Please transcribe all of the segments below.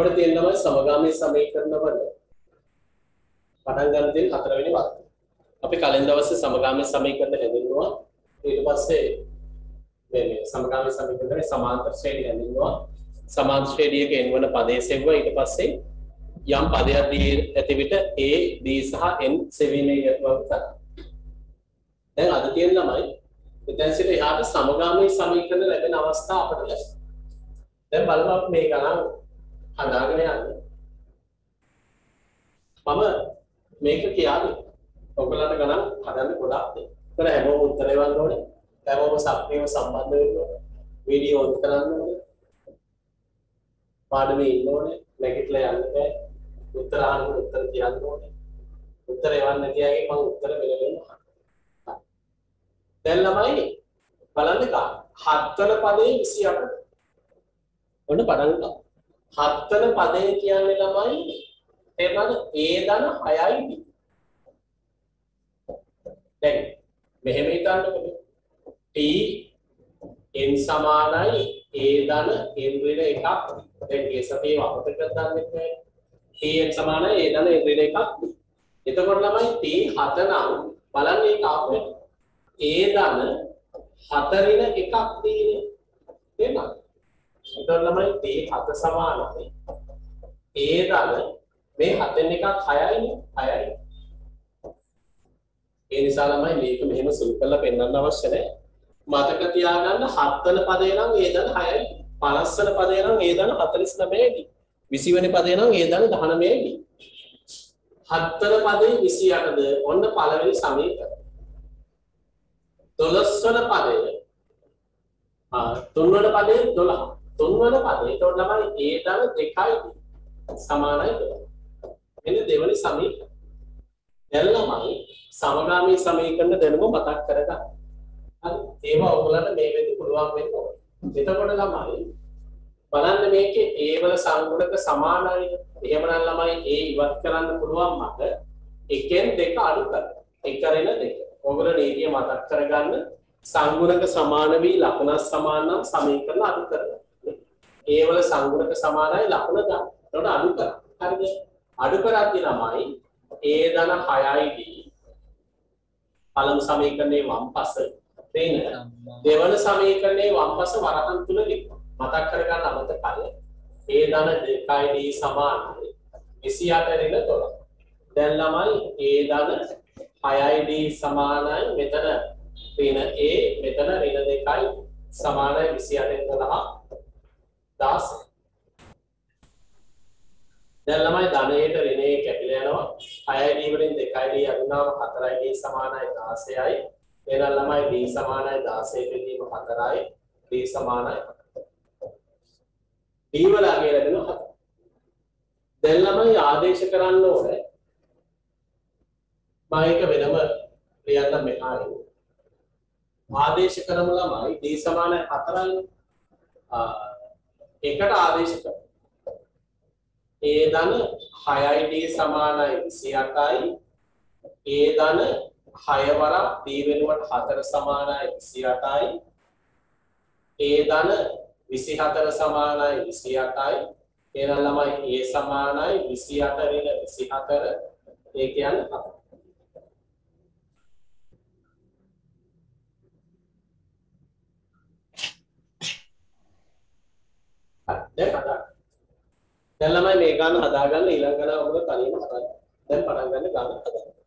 අපිට තියෙන තමයි සමගාමී සමීකරණ වල පටන් ගන්න තියෙන හතරවෙනි වර්ගය. අපි කලින් දවසේ සමගාමී සමීකරණ හැඳින්වුවා. ඊට පස්සේ මේ මේ සමගාමී සමීකරණේ සමාන්තර ශ්‍රේණිය හැඳින්වුවා. සමාන්තර ශ්‍රේණියක n වන පදයේ සෙව්වා. ඊට පස්සේ යම් පදයක් දී ඇති විට a b සහ n සෙවීමේ යතුවක් කරා. දැන් අද තියෙන ළමයි මෙතන සිට එහාට සමගාමී සමීකරණ ලැබෙන අවස්ථා අපිට ලැබෙනවා. දැන් බලමු අපි මේ ගණන් හදාගෙන යන්න. මම මේක කියාවේ. ඔයගලන්ට ගණන් හදන්න ගොඩාක් තියෙනවා. ඒතර හැමෝම උත්තර එවන්න ඕනේ. හැමෝම සක්‍රියව සම්බන්ධ වෙන්න ඕනේ. වීඩියෝ ඔන් කරන්න ඕනේ. පාඩමේ ඉන්න ඕනේ. නැගිටලා යන්න බෑ. උත්තර අහන්න උත්තර කියන්න ඕනේ. උත්තර එවන්න තියාගේ මම උත්තර මෙලෙන්න දැන් ළමයි බලන්න කා හත්වන පදේ 28 ඔන්න පටන් ගන්න. හත්වන පදේ කියන්නේ ළමයි තේරුණාද? A ධන 6යි B. දැන් මෙහෙම හිතන්නකෝ. T n සමානයි A ධන n ඍණ එකක්. දැන් ඒ සතියේ අපතක දාන්නෙත් නෑ. T n සමානයි A ධන n ඍණ එකක්. එතකොට ළමයි T 7 නම් බලන්න ඒක ආපුවේ. A ධන 4 ඍණ එකක් දීනේ. තේරුණාද? එතකොට ළමයි T 7 සමානයි. A ධන මේ 7න් එකක් 6යිනේ 6යි. ඒ නිසා ළමයි මේක මෙහෙම සුළු කරලා පෙන්වන්න අවශ්‍ය නැහැ. මතක තියාගන්න 7 වෙනි පදේ නම් A ධන 6යි. 50 වෙනි පදේ නම් A ධන 49යි. 20 වෙනි පදේ නම් A ධන 19යි. 7 වෙනි පදේ 28ද ඔන්න පළවෙනි සමීකරණය. 12 වෙනි පදේ ආ 3 වෙනි පදේ 12. 3 වෙනි පදේ ඒතකොට ළමයි A ධන 2යි සමානයි 12. එන්න දෙවනි සමීකරණය. දැන් ළමයි සමගාමී සමීකරණ දැනුම මතක් කරගන්න. හරි. ඒවා ඔයගලන්ට මේ වෙද්දි පුළුවන් වෙන්න ඕනේ. එතකොට ළමයි බලන්න මේකේ A වල සංගුණක සමානයි. එහෙමනම් ළමයි A ඉවත් කරන්න පුළුවන් මට එකෙන් දෙක අඩු කරන්න. එකරෙන දෙක. ඔයගොල්ලෝ නීතිය මතක් කරගන්න සංගුණක සමාන වී ලකුණක් සමාන නම් සමීකරණ අඩු කරගන්න. A වල සංගුණක සමානයි ලකුණ ගන්න. එතකොට අඩු කරන්න. හරිද? අඩු කරද්දී ළමයි A ධන 6යි D පළමු සමීකරණයේ වම් පස තේන දෙවන සමීකරණයේ වම් පස වරහන් තුල ලියන්න. මතක් කරගන්න අමතකයි. A ධන 2යි D සමානයි 28 ඍණ 12. දැන් ළමයි A ධන 6යි D සමානයි මෙතන ඍණ A මෙතන ඍණ 2යි සමානයි 28 12 16 දැන් ළමයි ධනයට ඍණේ කැපිලා යනවා. 6යි d වලින් 2යි d අදුනාම 4යි d සමානයි 16යි එහෙනම් ළමයි d සමානයි 16 බෙදීම 4යි d සමානයි. d වල අගය ලැබෙනවා 4 දැන් ළමයි ආදේශ කරන්න ඕනේ. මම ඒක වෙනම ලියන්න මෙහායි. ආදේශ කරමු ළමයි d සමානයි 4යි එකට ආදේශ කරමු A ධන 6යි D සමානයි 28යි A ධන 6 වරක් D වෙනුවට 4 සමානයි 28යි A ධන 24 සමානයි 28යි එහෙනම් ළමයි A සමානයි 28 ඍණ 24 ඒ කියන්නේ 4 දැන් හදා දැන් ළමයි මේ ගාන හදාගන්න ඊළඟ ගාන ඔබට තනියම හදන්න. දැන් පටන් ගන්න ගාන හදන්න.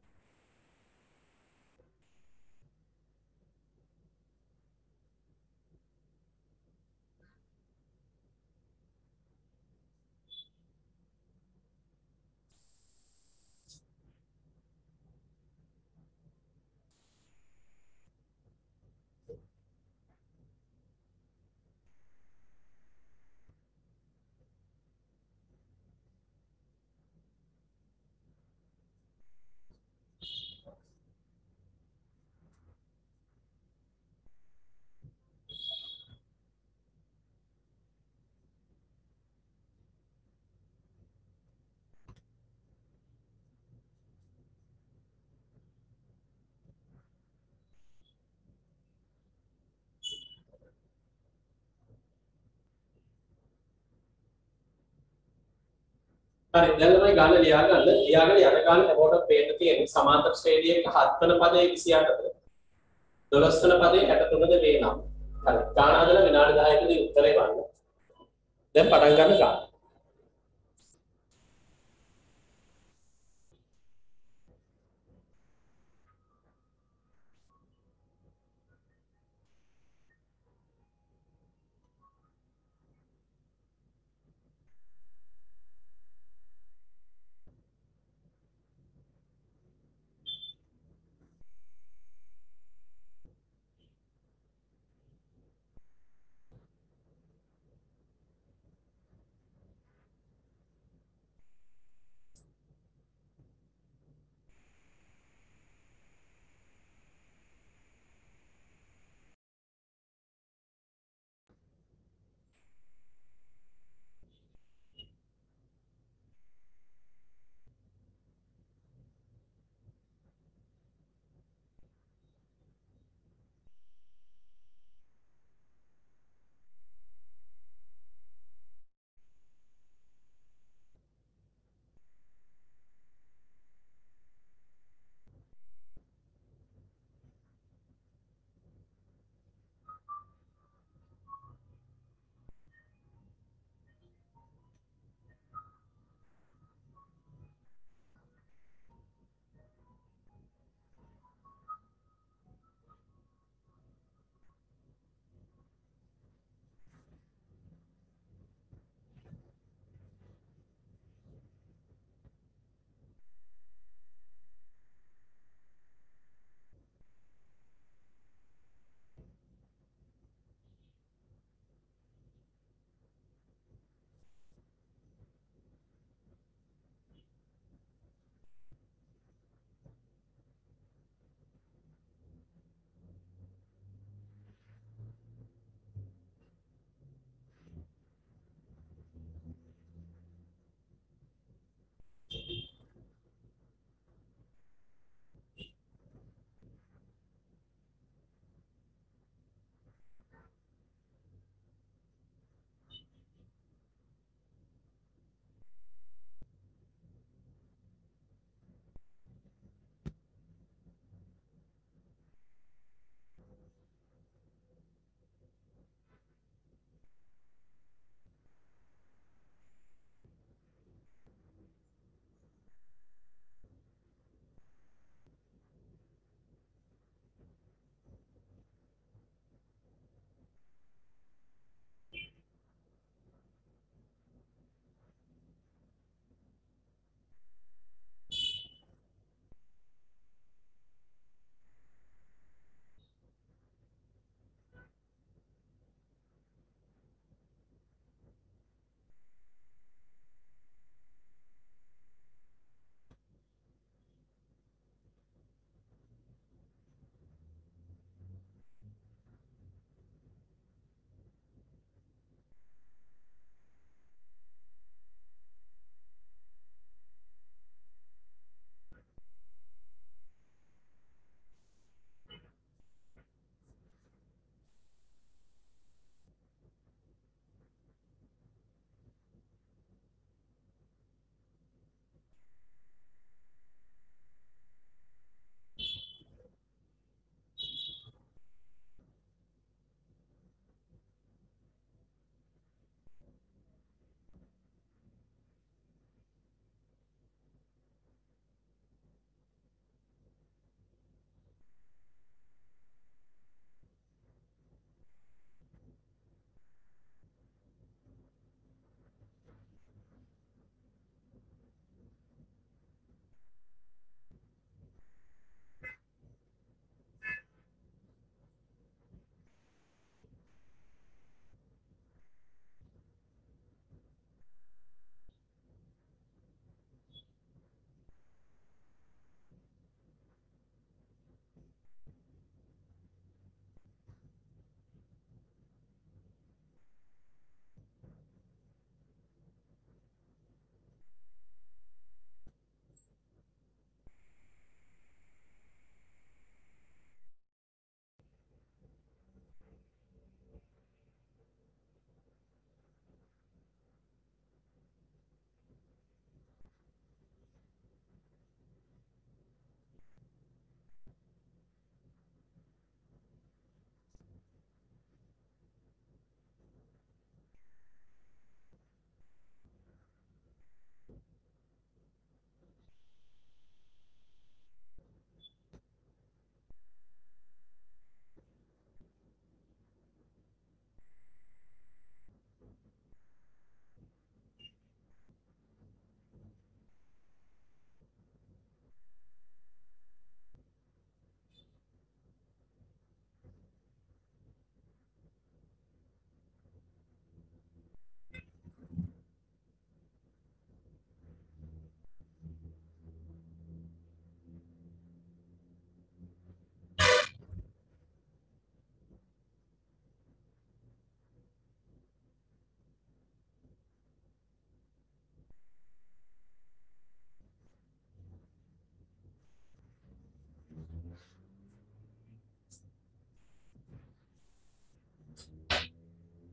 හරි දැන් ළමයි ගාන ලියා ගන්න. ලියාගෙන යන ගාන හැමෝටම පේන්න තියෙන්නේ සමාන්තර ශ්‍රේණියක 7 වෙනි පදයේ 28ද 12 වෙනි පදයේ 63ද වේ නම්. හරි. ගාන හදලා විනාඩි 10කදී උත්තරේ වන්න. දැන් පටන් ගන්න ගාන.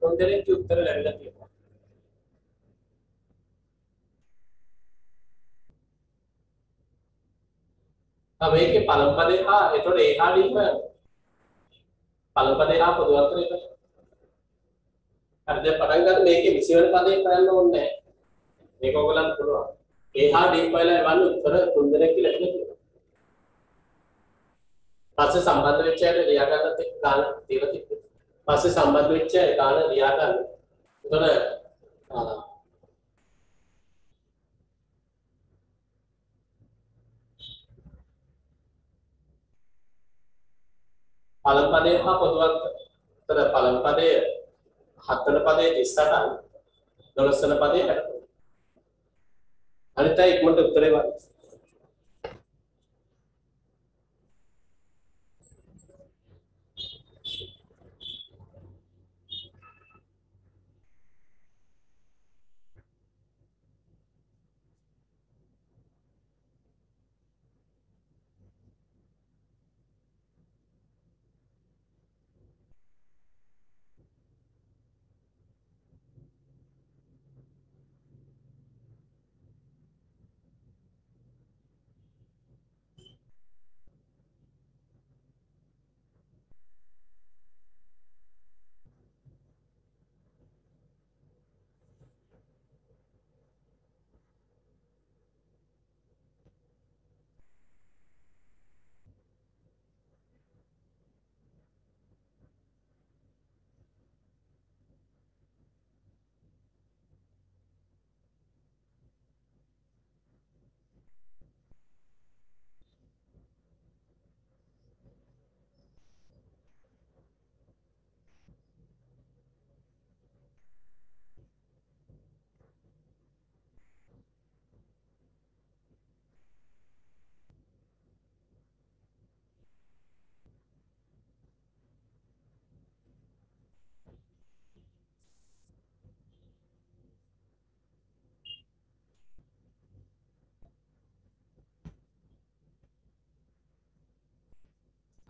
තුන් දෙනෙක්ගේ උත්තර ලැබිලා තියෙනවා. ආ මේකේ පළමු පදේ හා එතකොට ඒ හා ඩී හොයන්න. පළමු පදේ හා පොදු අතර එක. හරි දැන් පටන් ගන්න මේකේ 20 වෙනි පදේ කරන්න ඕනේ නැහැ. මේක ඔයගලන්ට පුළුවන්. ඒ හා ඩී හොයලා එවන්න උත්තර තුන් දෙනෙක් කියලා තියෙනවා. පස්සේ සම්බන්ධ වෙච්ච අයට ලියා ගන්නත් එක්ක ගාන තියලා තිබ්බා. පස්සේ සම්බන්ධ වෙච්ච එකාන ලියා ගන්න. එතකොට පළමු පදේ හා පොදුවත් තර පළමු පදේ හත්වන පදේ 38යි 12 වන පදේ 60යි අනිත් අය ඉක්මනට උත්තරේ වරිස්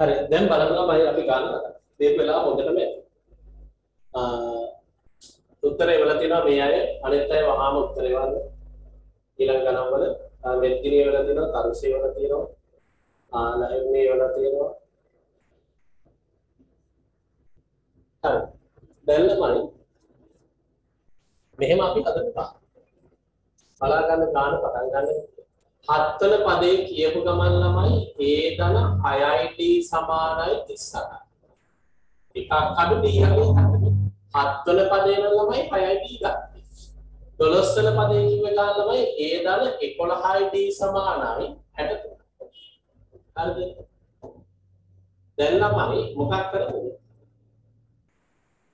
හරි. දැන් බලනවා මම අපි ගන්න. මේක වෙලාව හොඳටම අ උත්තරේ වල තියෙනවා මේ අය. අනිත් අය වහාම උත්තරේ වන්න. ඊළඟ ගණන් වල මෙත්තිනිය වල තියෙනවා තරුසේ වල තියෙනවා ආලයන්නේ වල තියෙනවා. හරි. දැන් ළමයි මෙහෙම අපි හදන්න බලා ගන්න ගාන පටන් ගන්න. හත්වන පදේ කියපු ගමන් ළමයි ඒ ධන 6යි d සමානයි 38යි. එකක් අඩු d යන්නේ හත්වන පදේ නම් ළමයි 6යි d ගත්තේ. 12 වන පදේ කිව්ව එක ළමයි ඒ ධන 11යි d සමානයි 63. හරිද? දැන් ළමයි මොකක් කරන්නේ?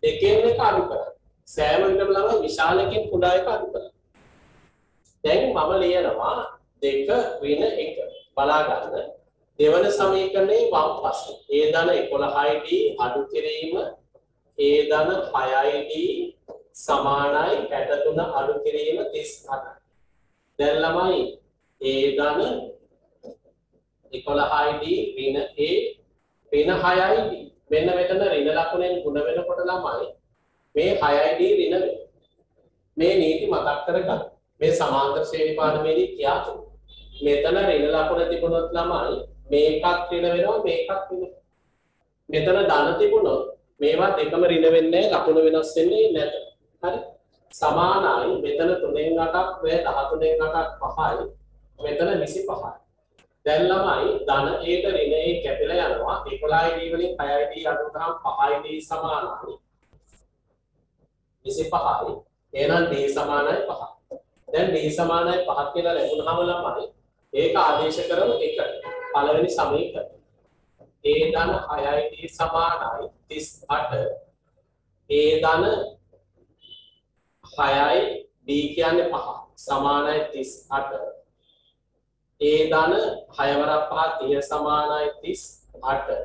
එකෙන් එක අඩු කරා. සෑම විටම ළමයි විශාලකින් කුඩා එක අඩු කරා. දැන් මම ලියනවා දෙක වෙන එක බලා ගන්න දෙවන සමීකරණේ වම් පස්සේ a ධන 11යි d අඩු කිරීම a ධන 6යි d සමානයි 63 අඩු කිරීම 38යි දැන් ළමයි a ධන 11යි d ඍණ a ඍණ 6යි d මෙන්න මෙතන ඍණ ලකුණෙන් ගුණ වෙනකොට ළමයි මේ 6යි d ඍණ වෙනවා. මේ නීති මතක් කරගන්න. මේ සමාන්තර ශ්‍රේණි පාඩමේදී කියා තුන මෙතන ඍණ ලකුණ තිබුණොත් ළමයි මේකත් ඍණ වෙනවා මේකත් ඍණ මෙතන ධන තිබුණොත් මේවා දෙකම ඍණ වෙන්නේ ලකුණ වෙනස් වෙන්නේ නැත. හරි? සමානයි. මෙතන 3න් 8ක් ඔය 13න් 8ක් 5යි මෙතන 25යි දැන් ළමයි ධන ඒට ඍණ ඒ කැපිලා යනවා. 11යි d වලින් 6යි d අඩු කරාම 5යි d සමානයි. 25යි එහෙනම් d සමානයි 5 දැන් d සමානයි 5 කියලා ලැබුණාම ළමයි ඒක ආදේශ කරමු එක. පළවෙනි සමීකරණය a ධන 6යි d සමානයි 38 a ධන 6යි d කියන්නේ 5 සමානයි 38 a ධන 6 වරක් 5 30 සමානයි 38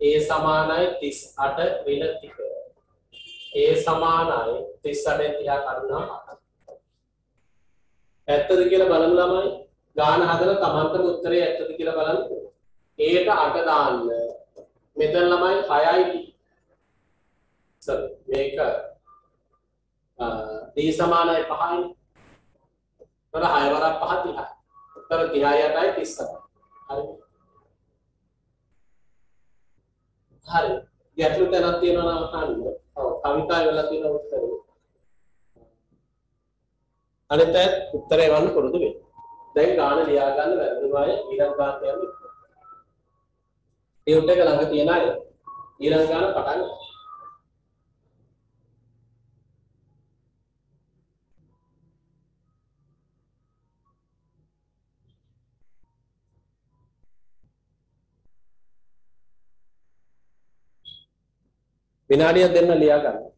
a සමානයි 38 වෙන ටික. a සමානයි 38 30 කරුණා ඇත්තද කියලා බලමු ළමයි. ගාන හදලා තමන්ටම උත්තරේ ඇත්තද කියලා බලන්න. ඒට අට දාන්න. මෙතන ළමයි 6යි. සර් මේක දී සමානයි 5යි. තර 6 වරක් 5 30යි. උත්තර 38යි 37යි. හරි. හරි. ගැටලු තැනක් තියෙනවා නම් අහන්න. ඔව් කවිතාවේ වෙලා තියෙන උත්තරේ. අනිත් අය උත්තරේ ගන්න පුරුදු වෙන්න. දැන් ගාන ලියා ගන්න වැරදිම අය ඊළඟ ගානට යන්න. ඒ උඩ එක ළඟ තියන අය ඊළඟ ගාන පටන් ගන්න. විනාඩියක් දෙන්න ලියා ගන්න.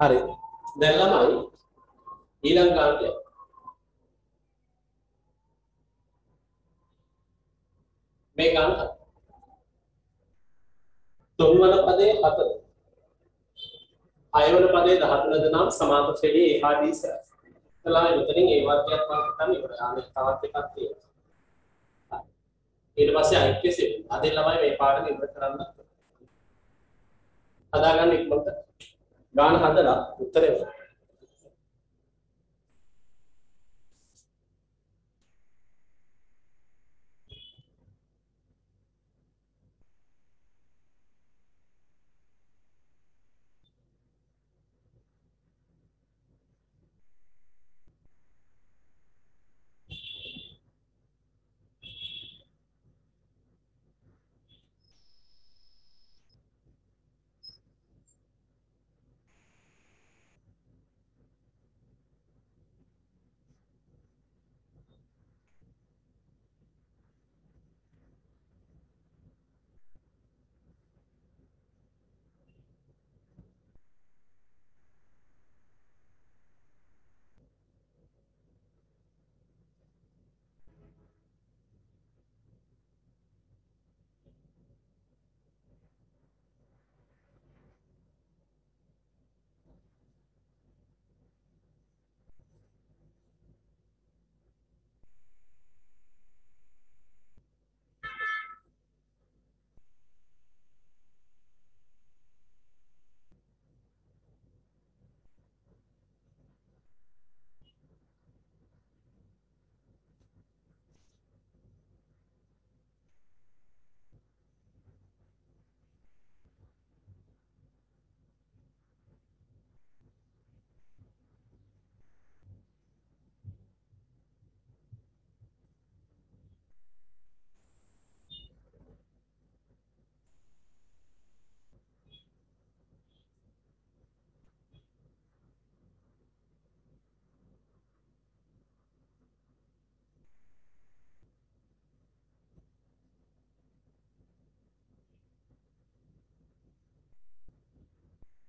හරි දැන් ළමයි ඊළඟ ගානට යන්න. මේ ගාන හත. තුන්වන පදයේ හතද. හයවන පදයේ 13ද නම් සමාන්තර ශ්‍රේණියේ එහා දී සරස්. ළමයි මෙතනින් ඒ වාක්‍යයක් මම හිතන්නේ ඉවරයි. ආනෙත් තවත් එකක් තියෙනවා. ඊට පස්සේ අනිත් කෙසේ අද ළමයි මේ පාඩම ඉවර කරන්න. හදාගන්න ඉක්මනට ගාන හදලා උත්තරේ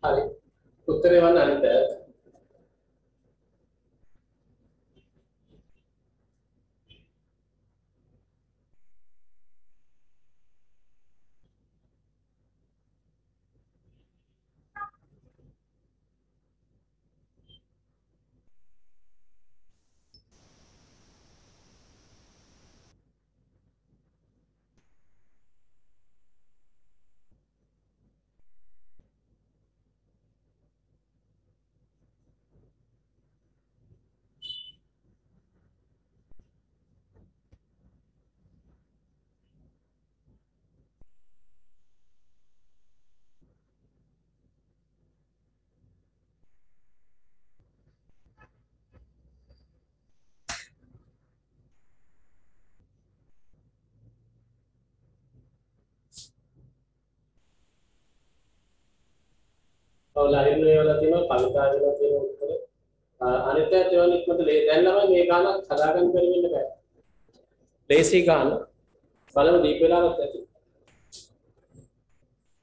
හරි. උත්තරේ වන්න අනිත් පැත්ත. ඔව් ලයින් වල තියෙනවා කල්පනා වෙලා තියෙන උත්තර. අනිත් පැත්ත ඒවා ඉක්මනට දැන් ළමයි මේ ගානක් හදාගන්න බැරි වෙන්න බෑ. ලේසි ගාන. බලමු දීප වෙලාවක් ඇති.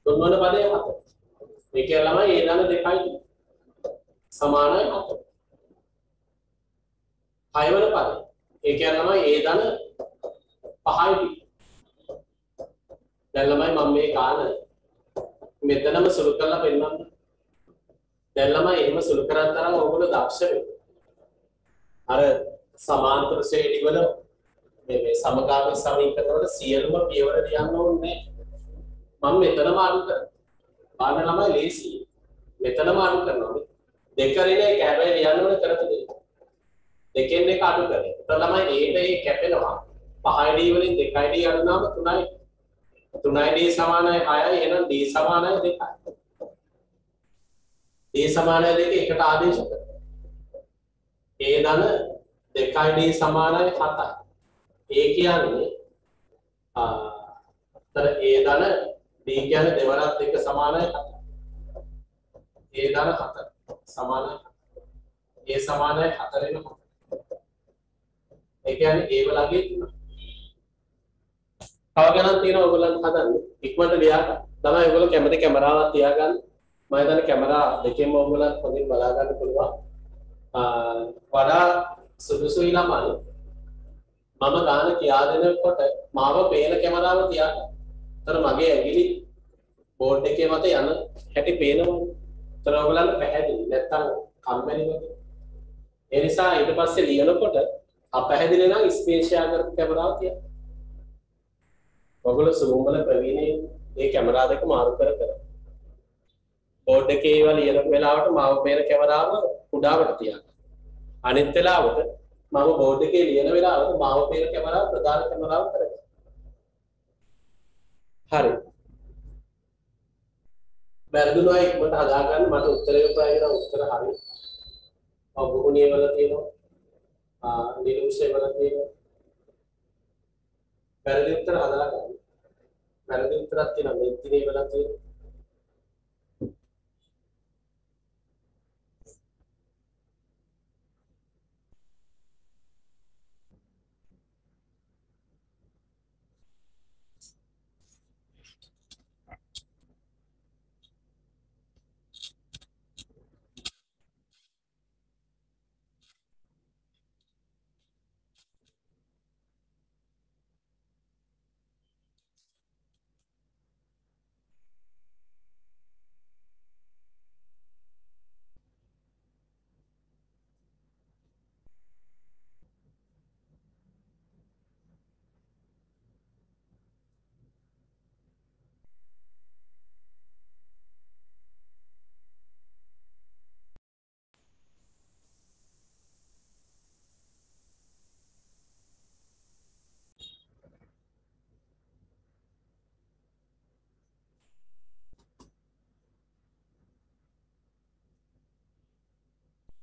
තුන්වන පදේ හත. මේ කියන ළමයි ඒ දන දෙකයි. සමානයි හත. හයවන පදේ. ඒ කියන ළමයි ඒ දන පහයි. දැන් ළමයි මම මේ ගාන මෙතනම සුළු කරලා පෙන්නන්න දැන් ළමයි එහෙම සුළු කරන් තරම් ඕගොල්ලෝ දක්ෂ වෙන්න අර සමාන්තර ශ්‍රේණි වල මේ මේ සමගාමී සමීකරණ වල සියලුම පියවර ලියන්න ඕනේ. මම මෙතනම අඩු කරනවා බලන්න ළමයි ලේසි. මෙතනම අඩු කරනවා. දෙකරින එක හැබැයි ලියන්න ඕනේ කරපු දෙයක්. දෙකෙන් එක අඩු කරේ එතකොට ළමයි ඒට ඒ කැපෙනවා. 5id වලින් 2id අඩුනාම 3යි 3id සමානයි 6යි එහෙනම් d සමානයි 2යි d සමානයි 2 එකට ආදේශ කරනවා. a ධන 2id සමානයි 7යි ඒ කියන්නේ අතර a ධන d කියන්නේ දෙවරක් දෙක සමානයි 7යි a ධන 7 සමානයි a සමානයි 4 වෙනකොට ඒ කියන්නේ ඒ වලගේ තුනක් තව ගණන් තියෙනවා ඔයගොල්ලන් හදන්න. ඉක්මනට ලියා ගන්න. තමයි ඔයගොල්ලෝ කැමති කැමරාවක් තියාගන්න. මම හිතන්නේ කැමරා දෙකෙන්ම ඔයගොල්ලන් හොඳින් බලා ගන්න පුළුවන්. වඩා සුදුසුයි ළමයි මම ගාන කියා දෙනකොට මාව පේන කැමරාව තියාගන්න. තර මගේ ඇඟිලි බෝඩ් එකේ මත යන හැටි පේනවා. තර ඔයගොල්ලන්ට පැහැදිලි. නැත්තම් කම්මැලි වගේ. ඒ නිසා ඊට පස්සේ ලියනකොට අපැහැදිලි නම් ස්පේෂියා කරපු කැමරාව තියන්න. ඔගොල්ලෝ zoom වල ප්‍රවීණේ මේ කැමරා දෙක මාරු කර කර බෝඩ් එකේ ඒවා ලියන වෙලාවට මාව පේන කැමරාව කුඩාවට තියාගන්න. අනිත් වෙලාවට මම බෝඩ් එකේ ලියන වෙලාවට මාව පේන කැමරාව ප්‍රධාන කැමරාව කරගන්න. හරි. වැරදුනා ඉක්මනට හදාගන්න මට උත්තරේ ප්‍රයෝජන උත්තර හරි. ඔව් බුකුණිය වල තියෙනවා. ආ නිලුෂේ වල තියෙනවා. වැරදි උත්තර හදාගන්න. වැරදි උත්තරක් තියෙනවා මේ දිනේ වල තියෙනවා.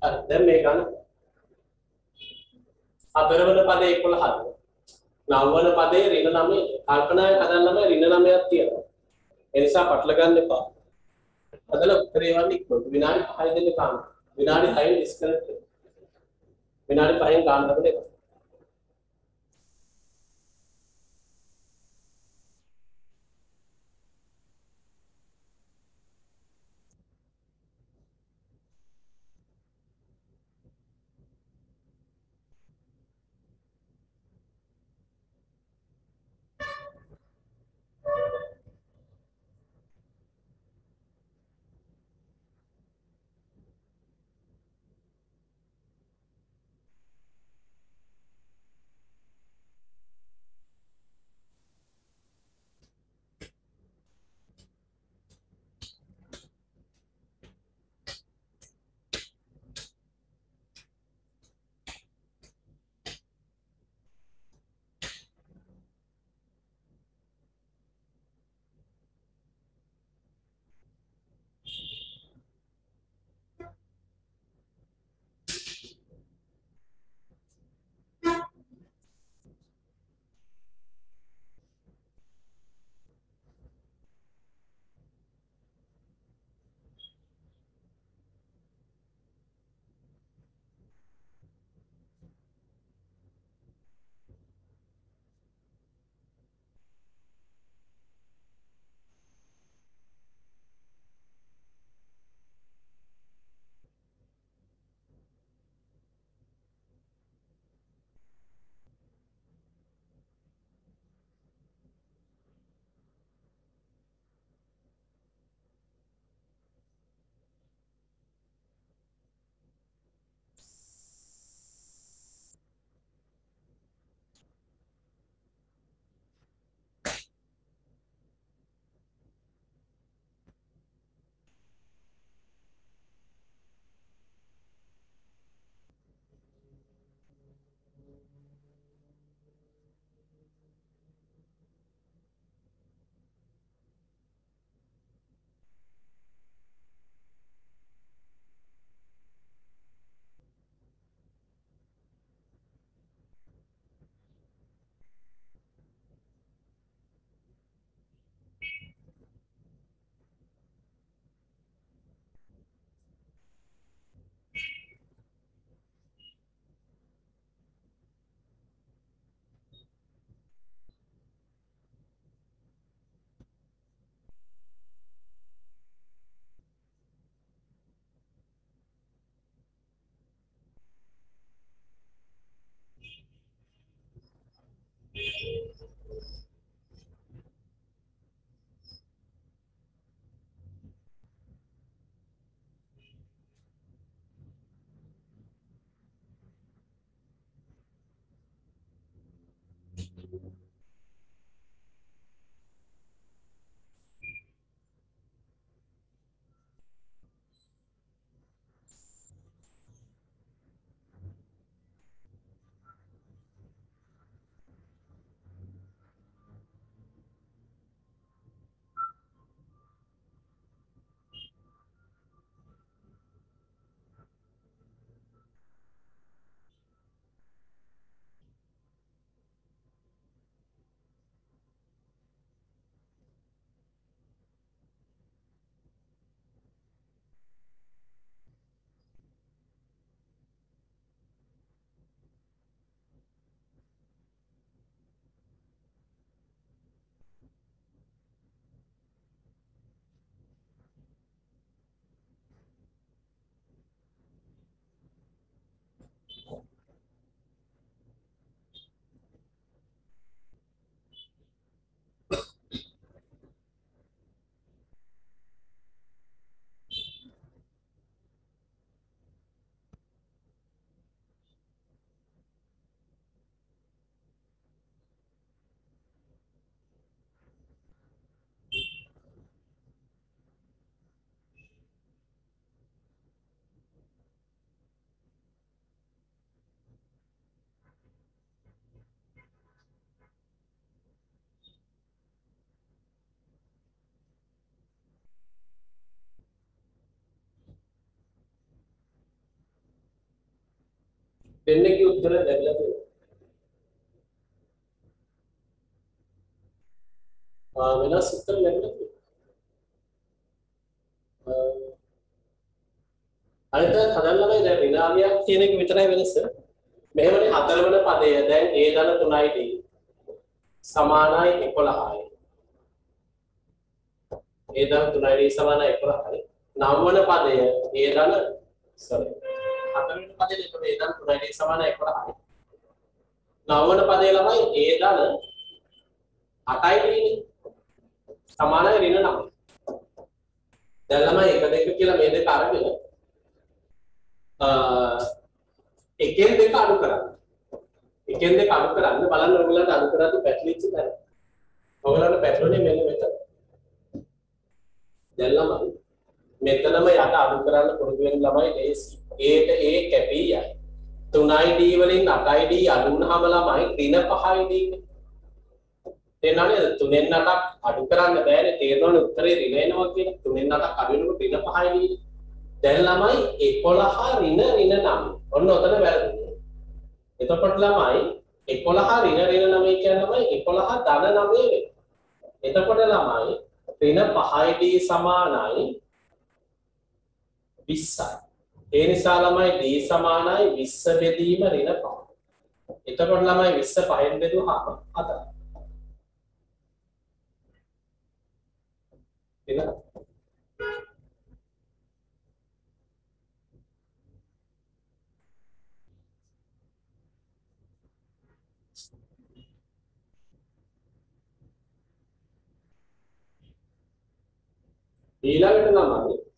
හරි දැන් මේ ගන්න. හතරවන පදේ 11ද නවවන පදේ ඍණ 9 කල්පනාය හදන්නම ඍණ 9ක් තියෙනවා. ඒ නිසා පටල ගන්න එපා. හදලා උත්තරේ වන්නේ ඉක්මනට. විනාඩි 5 දෙන්න කාම විනාඩි 6න් ඩිස්කනෙක්ට් විනාඩි 5න් ගන්න හදන්න දෙන්නගේ උත්තර ලැබිලා තියෙනවා. ආ වෙනස් උත්තර ලැබිලා තියෙනවා. අනිත් හදන්න ළමයි දැන් විනාඩියක් කියන එක විතරයි වෙනස. මෙහෙමනේ හතරවන පදය දැන් a ධන 3යි d සමානයි 11යි. a ධන 3යි d සමානයි 11යි. නවවන පදය a ධන sorry හතරවෙනි පදේ එතකොට ඒ ධන 3යි d සමානයි 11යි. නවවන පදේ ළමයි a ධන 8යි d නේ. සමානයි ඍණ 9. දැන් ළමයි 1 2 කියලා මේ දෙක අරගෙන එකෙන් දෙක අඩු කරන්න. එකෙන් දෙක අඩු කරන්න බලන්න ඔයගලන්ට අඩු කරද්දි පැටලිච්ච තැන. ඔයගලන්ට පැටලුනේ මෙන්න මෙතන. දැන් ළමයි මෙතනම යට අඩු කරන්න පුරුදු වෙන ළමයි ලේසි. ඒට ඒ කැපී යයි. 3යි d වලින් 8යි d අඩු වුනහම ළමයි ඍණ 5යි d තේරෙනව නේද? 3ෙන් 8ක් අඩු කරන්න බෑනේ. තේරෙනවනේ උත්තරේ ඍණ එනවා කියලා. 3ෙන් 8ක් අඩු වෙනකොට ඍණ 5යි d. දැන් ළමයි 11 ඍණ ඍණ 9. ඔන්න ඔතන වැරදුනේ. එතකොට ළමයි 11 ඍණ ඍණ 9 කියන්නේ ළමයි 11 ධන 9 වෙනවා. එතකොට ළමයි ඍණ 5යි d සමානයි 20යි. ඒ නිසා ළමයි d සමානයි 20 බෙදීම ඍණ 5. එතකොට ළමයි 20 5න් බෙදුවාම 4. එනවා ඊළඟට ළමයි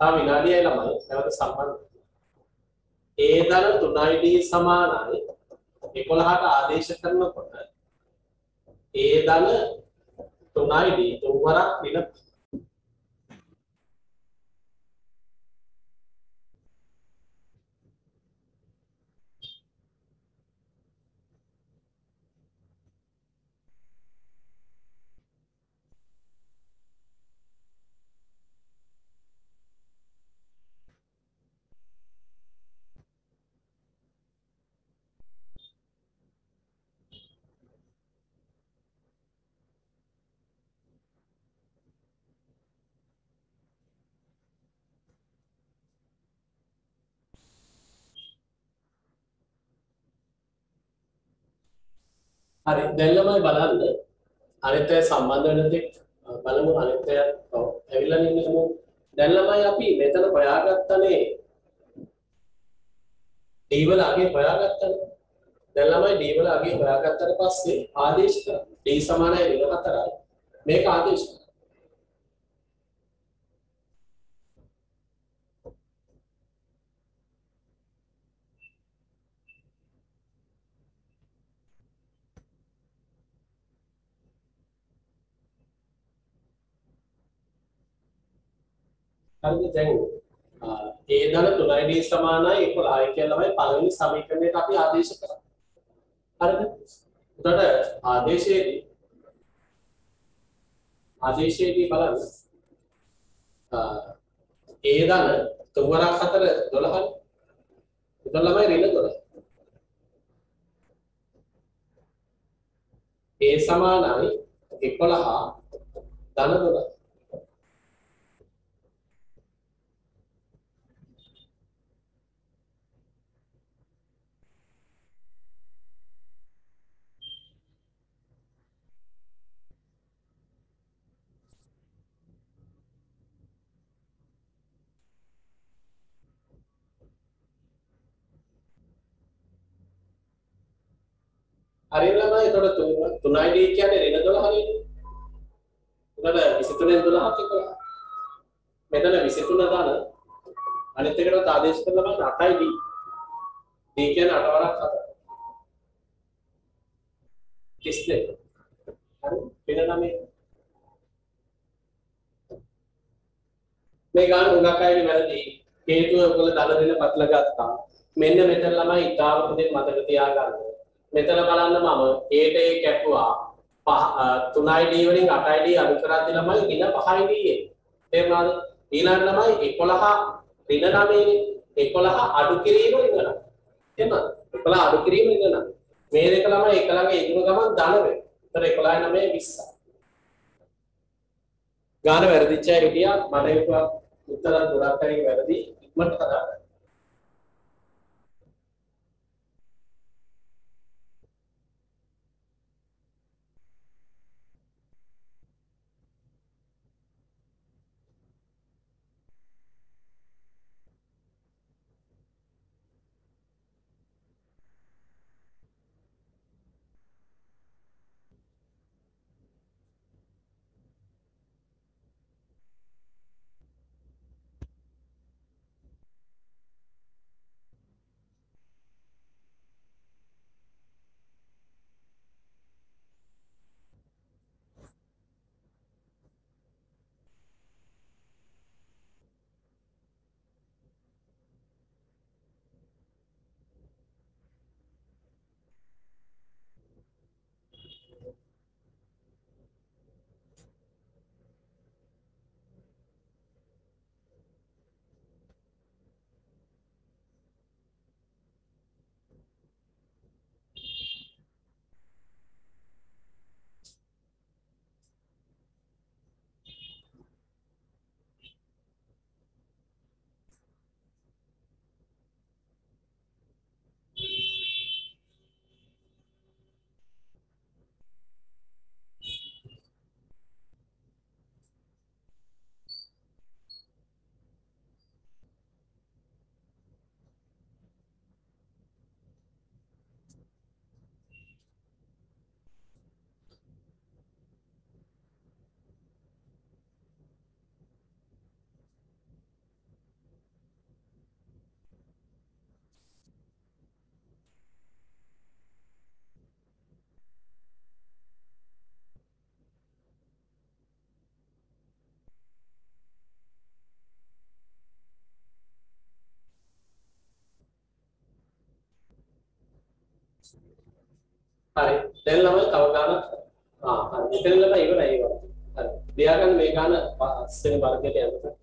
තා විනාඩියයි ළමයි. නැවත සම්බන්ධ ඒ දර 3id සමානයි. 11ට ආදේශ කරනකොට ඒ දන 3id තුන්වරක් වින හරි දැන් ළමයි බලන්න. අනිත් අය සම්බන්ධ වෙන දෙයක් බලමු අනිත් අය ඔව් ඇවිල්ලා ඉන්නකමු දැන් ළමයි අපි මෙතන හොයාගත්තනේ. D වල අගේ හොයාගත්තනේ. දැන් ළමයි D වල අගේ හොයාගත්තට පස්සේ ආදේශ කරා D සමානයි ඍණ 4යි මේක ආදේශ කරා හරිද දැන් ඒ ධන 3id සමානයි 11යි කියලා තමයි පළවෙනි සමීකරණයට අපි ආදේශ කරන්නේ. හරිද? එතකොට ආදේශයේදී ආදේශයේදී බලන්න ඒ ධන 3 වරක් 4 12යි. එතන ළමයි ඍණ 12. ඒ සමානයි 11 ධන 12. හරියටම එතකොට 3id කියන්නේ ඍණ 12 නේද? එතකොට 23 12ක් එක්ක. මෙතන 23 දාන අනිත් එකට ආදේශ කරලා බලන්න 8id. d කියන්නේ 8 වරක් 7. 32. හරි වෙන නමේ මේ ගාන උගක් අයගේ වැරදි හේතුව ඔයගොල්ලෝ දන දෙන පටල ගත්තා මෙන්න මෙතන ළමයි ඉතාලම දෙන්න මතක තියාගන්න මෙතන බලන්න මම ඒට ඒ කැපුවා 3id වලින් 8id අඩු කරද්දි ළමයි ඍණ 5id එන්නේ. තේරුණාද? ඊළඟ ළමයි 11 ඍණ 9 11 අඩු කිරීම ඍණ 9. තේරුණාද? 11 අඩු කිරීම ඍණ 9. මේ දෙක ළමයි එක ළඟ ඉදුණු ගමන් ධන වෙනවා. ඒතර 11 9 20. ගාන වැරදිච්ච අය හිටියා මට ඒක උත්තර ගොඩක් අය වැරදි ඉක්මනට හදාගන්න. හරි. දැන් ළමයි තව ගානක් ආ හරි. මෙතන ළමයි ඉවරයි ඒක හරි. ලියාගන්න මේ ගාන පස්වෙනි වර්ගයට යනකොට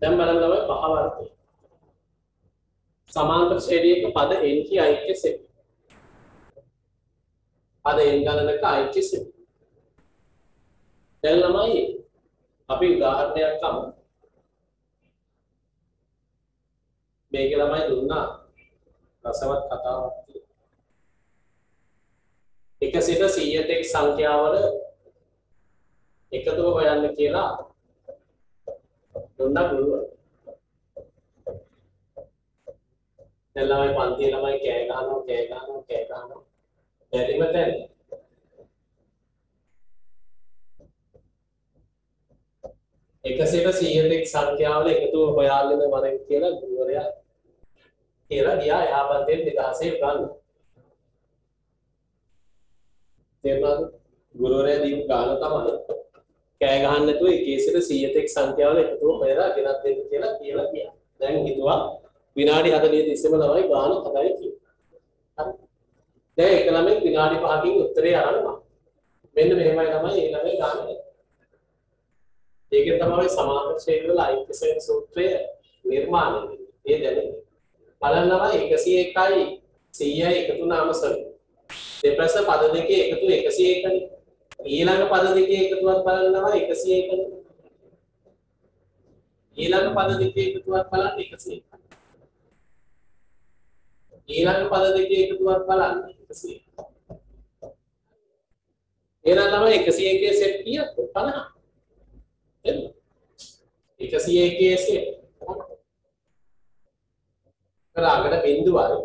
දැන් බලන්න තමයි පහ වර්ගය. සමාන්තර ශ්‍රේණියක පද n කී ඓක්‍ය සෙට්. පද n ගණනක ඓක්‍ය සෙට්. දැන් ළමයි අපි උදාහරණයක් ගමු. මේක ළමයි දුන්නා රසවත් කතාවක් එක සිට 100ට එක් සංඛ්‍යාවල එකතුව හොයන්න කියලා දුන්නා ගුරුවරු. දැන් ළමයි පන්තියේ ළමයි කෑ ගහනවා කෑ ගහනවා කෑ ගහනවා. බැරිම තැන. එකසිට 100ට එක් සංඛ්‍යාවල එකතුව හොයාගෙන වරෙන් කියලා ගුරුවරයා කියලා ගියා එහා පන්තියේ නිදහසේ ගන්න. තේරුණාද? ගුරුවරයා දීපු ගාන තමයි කෑ ගහන්න නැතුව එකේ සිට 100ට එක් සංඛ්‍යාවල එකතුව හොයලා ගෙනත් දෙන්න කියලා කියලා ගියා. දැන් හිතුවා විනාඩි 40 තිස්සේම තමයි ගාන හදයි කියන්නේ. හරි. දැන් එක ළමෙක් විනාඩි 5කින් උත්තරේ අරනවා. මෙන්න මෙහෙමයි තමයි ඒ ළමයි ගාන. ඒකෙන් තමයි සමාන ශ්‍රේණිවල ඓක්‍යසේන සූත්‍රය නිර්මාණය වෙන්නේ. ඒ දැනෙන්නේ. බලන්නවා 101යි 100යි එකතු නාමසල. දෙපැස පද දෙකේ එකතු 101නේ. ඊළඟ පද දෙකේ එකතුවක් බලන්නවා 101නේ. ඊළඟ පද දෙකේ එකතුවක් බලන්න 101. ඊළඟ පද දෙකේ එකතුවක් බලන්න 101. එහෙනම් තමයි 101 සෙට් කීයද 50. එන්න 101 සෙට් කරාගෙන බිඳුවයි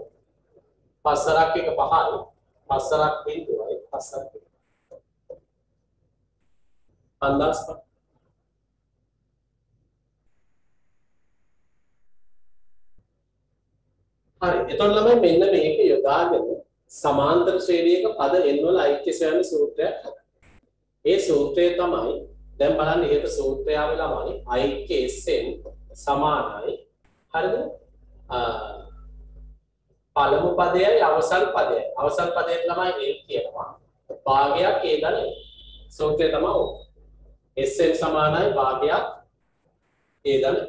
පස්සරක් එක පහයි පස්සරක් බිඳුවයි පස්සරක් එක 5000 හරි එතකොට ළමයි මෙන්න මේක යොදාගෙන සමාන්තර ශ්‍රේණියක පද n වල ඓක්‍ය සොයන සූත්‍රයක් හදන්න. ඒ සූත්‍රය තමයි දැන් බලන්න ඉහත සූත්‍රය ආවේ ළමයි ඓක්‍ය sn සමානයි හරිද? පළමු පදයයි අවසන් පදයයි. අවසන් පදයට ළමයි n කියනවා. භාගයක් ඒ ගණනේ. සූත්‍රය තමයි ඕක. Sn සමානයි භාගයක් ඒ ගණනේ.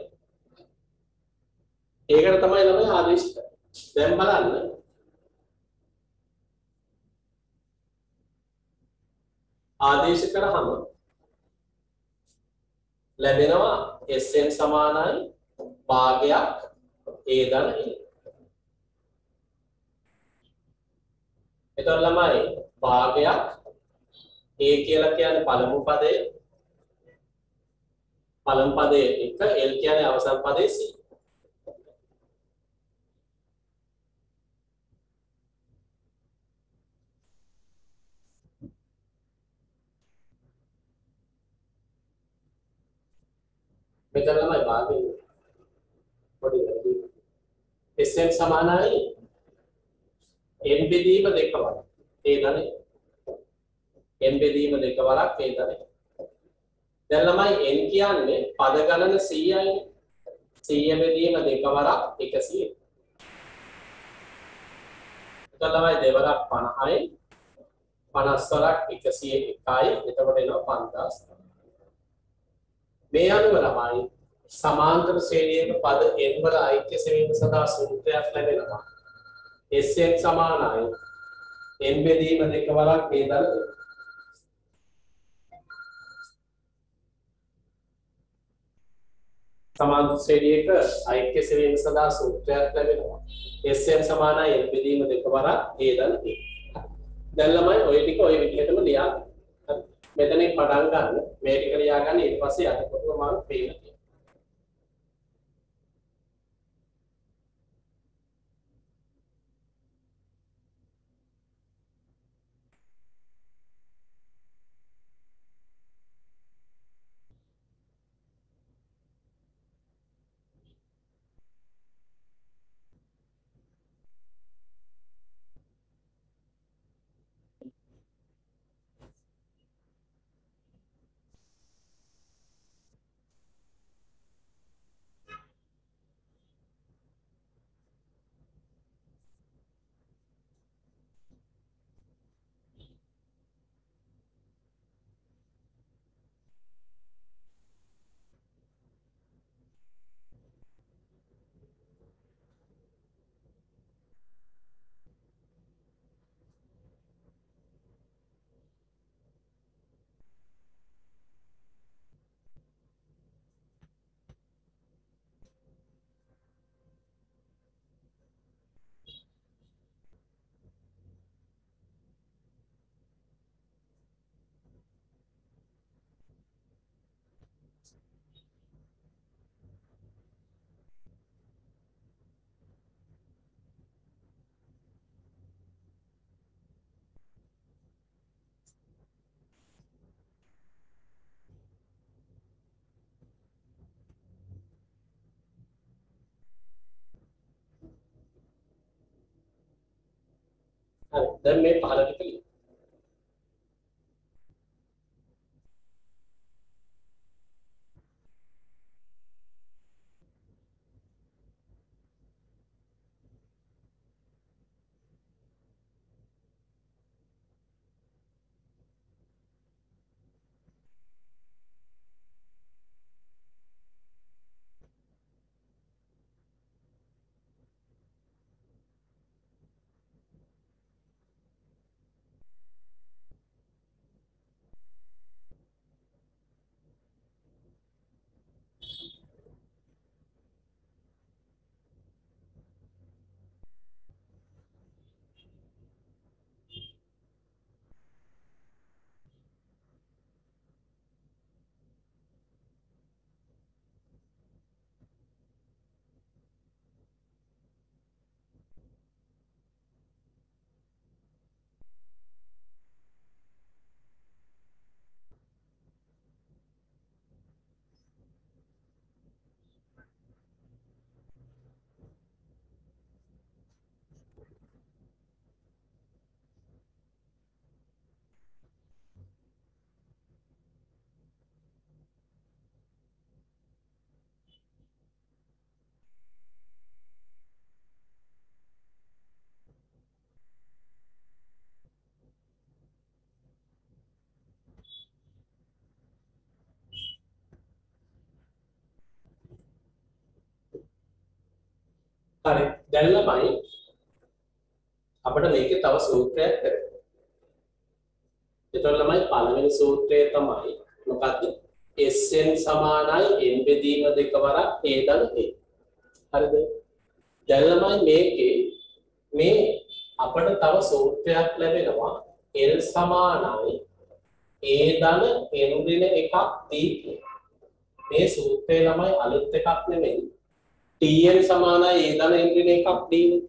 ඒකට තමයි ළමයි ආදේශ කරන්නේ. දැන් බලන්න ආදේශ කරාම ලැබෙනවා Sn සමානයි භාගයක් A ධන A. එතකොට ළමයි භාගයක් A කියලා කියන්නේ පළමු පදේ පළමු පදේ 1 L කියන්නේ අවසන් පදේ C. මෙතන ළමයි භාගය පොඩි වැඩි Sn සමානයි n බෙදීම දෙක වරක් ඒ දනේ n බෙදීම දෙක වරක් ඒ දනේ දැන් ළමයි n කියන්නේ පද ගණන 100යි 100 බෙදීම දෙක වරක් 100 එතකොට ළමයි දෙවරක් 50යි 50 වරක් 101යි එතකොට එනවා 5000 මේ අනුව ළමයි සමාන්තර ශ්‍රේණියක පද n වල ඓක්‍ය සෙවීම සඳහා සූත්‍රයක් ලැබෙනවා. Sn සමානයි. N බෙදීම දෙක වරක් මේ දල සමාන්තර ශ්‍රේණියක ඓක්‍ය සෙවීම සඳහා සූත්‍රයක් ලැබෙනවා. Sn සමානයි n බෙදීම දෙක වරක් මේ දල දැන් ළමයි ඔය ටික ඔය විදිහටම ලියා මෙතනින් පටන් ගන්න මේ ටික ලියා ගන්න ඊට පස්සේ යටකොටුව මාරු පේනවා හරි දැන් මේ පහළ ටික හරි දැන් ළමයි අපිට මේකේ තව සූත්‍රයක් කරන්න. ඒතකොට ළමයි පළවෙනි සූත්‍රය තමයි මොකද්ද? Sn සමානයි n බෙදීම දෙක වරක් a දන a. හරිද? දැන් ළමයි මේකේ මේ අපිට තව සූත්‍රයක් ලැබෙනවා L සමානයි a ධන n ඍණ එකක් d මේ සූත්‍රය ළමයි අලුත් එකක් නෙමෙයි tn සමානයි a ධන n ඍණ එකක් d නේ.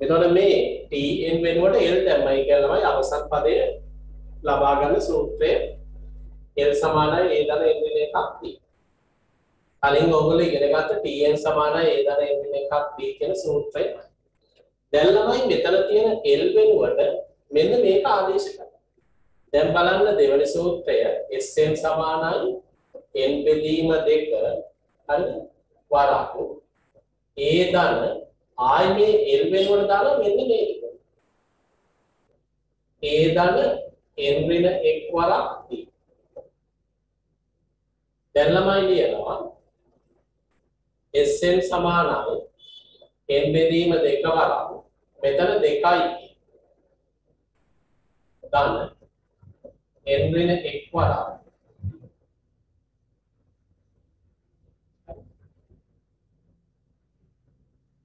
එතකොට මේ tn වෙනුවට l දැම්මයි කියලා තමයි අවසන් පදය ලබා ගන්න සූත්‍රය l සමානයි a ධන n ඍණ එකක් d. කලින් ඕගොල්ලෝ ඉගෙන ගත්ත tn සමානයි a ධන n ඍණ එකක් d කියන සූත්‍රය. දැන් ළමයි මෙතන තියෙන l වෙනුවට මෙන්න මේක ආදේශ කරනවා. දැන් බලන්න දෙවනි සූත්‍රය sn සමානයි n බෙදීම දෙක හරිද? වරක් ඒ ධන ආයි මේ L වෙනුවට දාලා මෙන්න මේක. ඒ ධන n ඍණ එක් වරක් d. දැන් ළමයි ලියනවා Sn සමානයි n බෙදීම දෙක වරක් මෙතන දෙකයි ධන n ඍණ එක් වරක්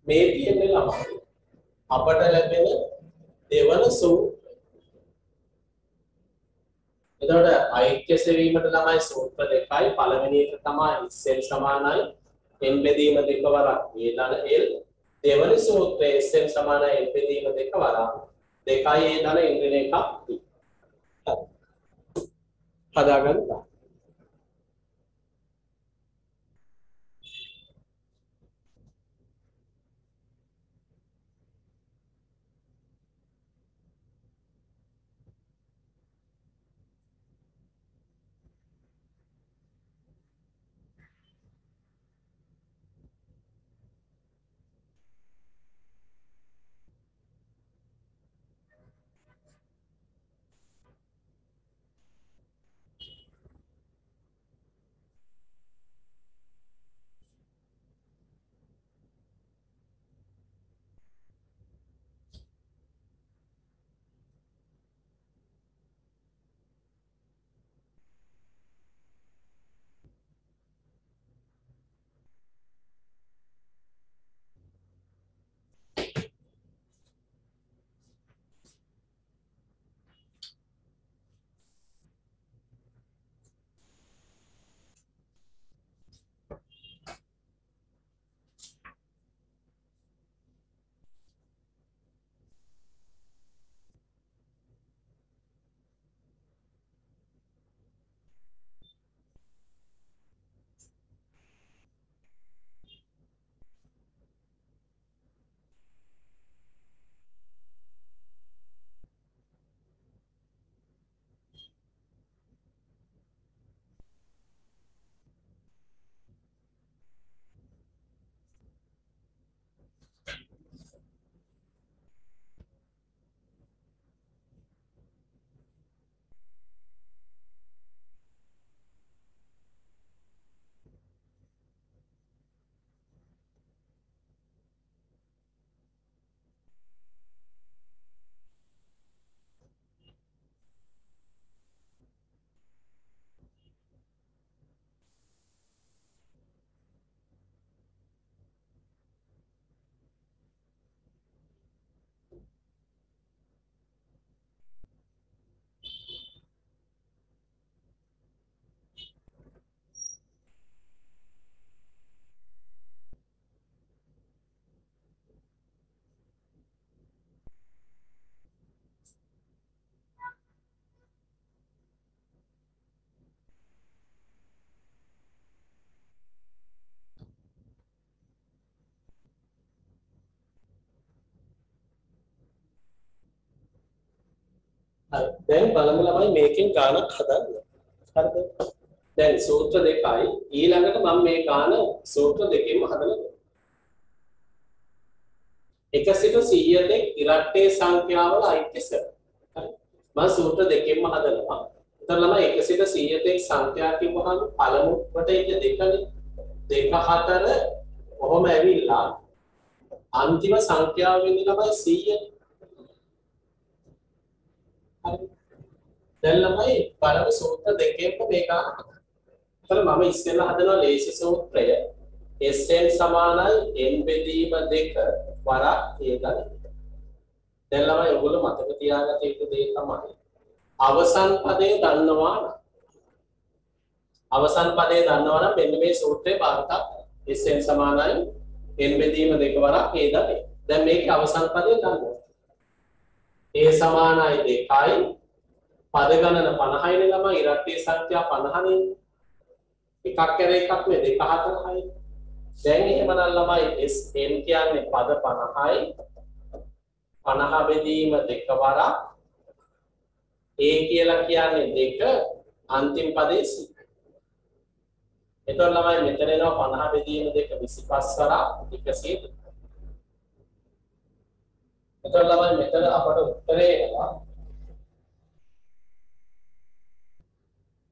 මේ තියෙන ළමයි අපට ලැබෙන දෙවන සූත්‍රය. එතකොට ඓක්‍ය සෙවීමට ළමයි සූත්‍ර දෙකයි පළවෙනි එක තමයි ඉස්සෙල් සමානයි n බෙදීම දෙක වරක් වේලන l දෙවනි සූත්‍රයේ sn සමානයි n බෙදීම දෙක වරක් දෙකයි ඒ ධන ඉන්ද්‍රණ එකක් හදාගන්න. දැන් බලමු ළමයි මේකෙන් ගානක් හදන්න. හරිද? දැන් සූත්‍ර දෙකයි ඊළඟට මම මේ ගාන සූත්‍ර දෙකෙන්ම හදලා එක සිට 100 දෙක් ඉරට්ටේ සංඛ්‍යාවල අයිති සර්. හරි. මම සූත්‍ර දෙකෙන්ම හදනවා. එතන ළමයි එක සිට 100 දෙක් සංඛ්‍යා කිව්වහම පළමු කොට එක දෙකනේ. දෙක හතර කොහොම ඇවිල්ලා අන්තිම සංඛ්‍යාව වෙන්නේ ළමයි 100. හරි. දැන් ළමයි බලමු සූත්‍ර දෙකෙන්ම මේක එතන මම ඉස්සෙල්ලා හදනවා ලේසි සූත්‍රය Sn සමානයි n බෙදීම දෙක වරක් a ගන්න. දැන් ළමයි ඔයගොල්ලෝ මතක තියාගත යුතු දේ තමයි අවසන් පදේ දන්නවා නම් අවසන් පදේ දන්නවා නම් මෙන්න මේ සූත්‍රය භාවිත Sn සමානයි n බෙදීම දෙක වරක් a ගන්න. දැන් මේකේ අවසන් පදේ දන්නවා. A සමානයි 2යි පද ගණන 50යි නේ ළමයි ඉරට්ටේ සංඛ්‍යා 50නේ. එකක් කර එකක් නේ දෙක හතරයි. දැන් එහෙමනම් ළමයි SN කියන්නේ පද 50යි 50 බෙදීම දෙක වරක් A කියලා කියන්නේ දෙක අන්තිම පදේ C. එතකොට ළමයි මෙතන එනවා 50 බෙදීම දෙක 25 වරක් 102. එතකොට ළමයි මෙතන අපට උත්තරේ එනවා.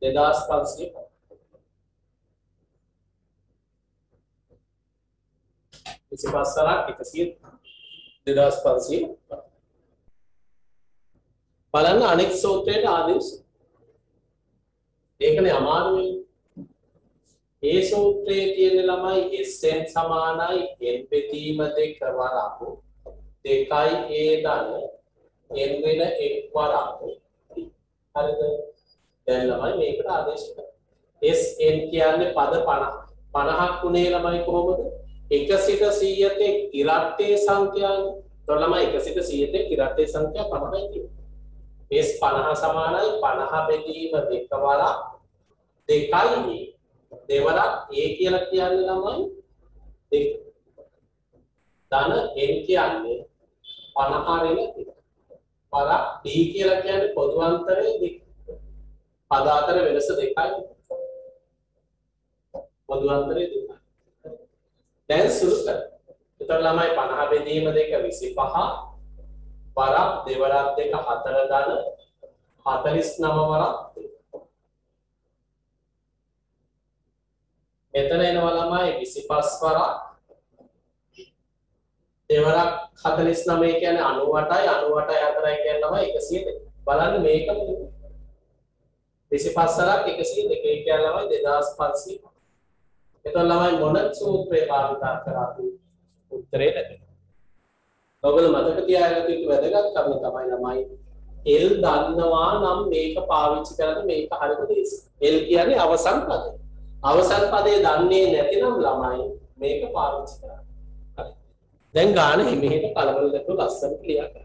2500 විසිපස්සරක් එකසිය දෙදස් පන්සිය බලන්න අනෙක් සෝත්‍රයට ආදේශ ඒකන අමාරුවෙන් ඒ සූත්‍රයේ තියෙන ළමයි Sn සමානයි n බෙදීම දෙක වරක්. දෙකයි a දන n වෙන එක් වරක්. හරිද? දැන් ළමයි මේකට ආදේශ කරනවා. Sn කියන්නේ පද 50 50ක් උනේ ළමයි කොහොමද? එක සිට සීයතෙක් ඉරට්ටේ සංඛ්‍යාන තොලම එක සිට සීයතෙක් ඉරට්ටේ සංඛ්‍යා පමණයි තියෙන්නේ. S 50 සමානයි. 50 බෙදීම දෙක වරක්. දෙකයි දෙවරක් A කියලා කියන්නේ ළමයි දෙක. ධන n කියන්නේ 50 රෙල දෙක. වරක් D කියලා කියන්නේ පොදු අන්තරේ දෙක. පද අතර වෙනස දෙකයි. පොදු අන්තරේ දෙකයි. දැන් සුළු කර. එතකොට ළමයි 50 බෙදීම දෙක 25 වරක් දෙවරක් දෙක හතර ධන 49 වරක් මෙතන එනවා ළමයි 25 වරක් දෙවරක් 49 කියන්නේ 98යි 98යි 4යි කියන්නේ ළමයි 102 බලන්න මේක 25 වරක් 102 කියන්නේ ළමයි 2500 එතකොට ළමයි මොන සූත්‍රය භාවිත කරාද උත්තරේ ලැබෙනවා. ඔයගොල්ලෝ මතක තියාගන්න යුතු වැදගත් කරුණ තමයි ළමයි L දන්නවා නම් මේක පාවිච්චි කරද්දී මේක හරියට දේශ. L කියන්නේ අවසන් පදය. අවසන් පදේ දන්නේ නැතිනම් ළමයි මේක පාවිච්චි කරන්න. හරි. දැන් ගාන හිමෙහෙට කලබල නැතුව ලස්සනට ක්ලියර්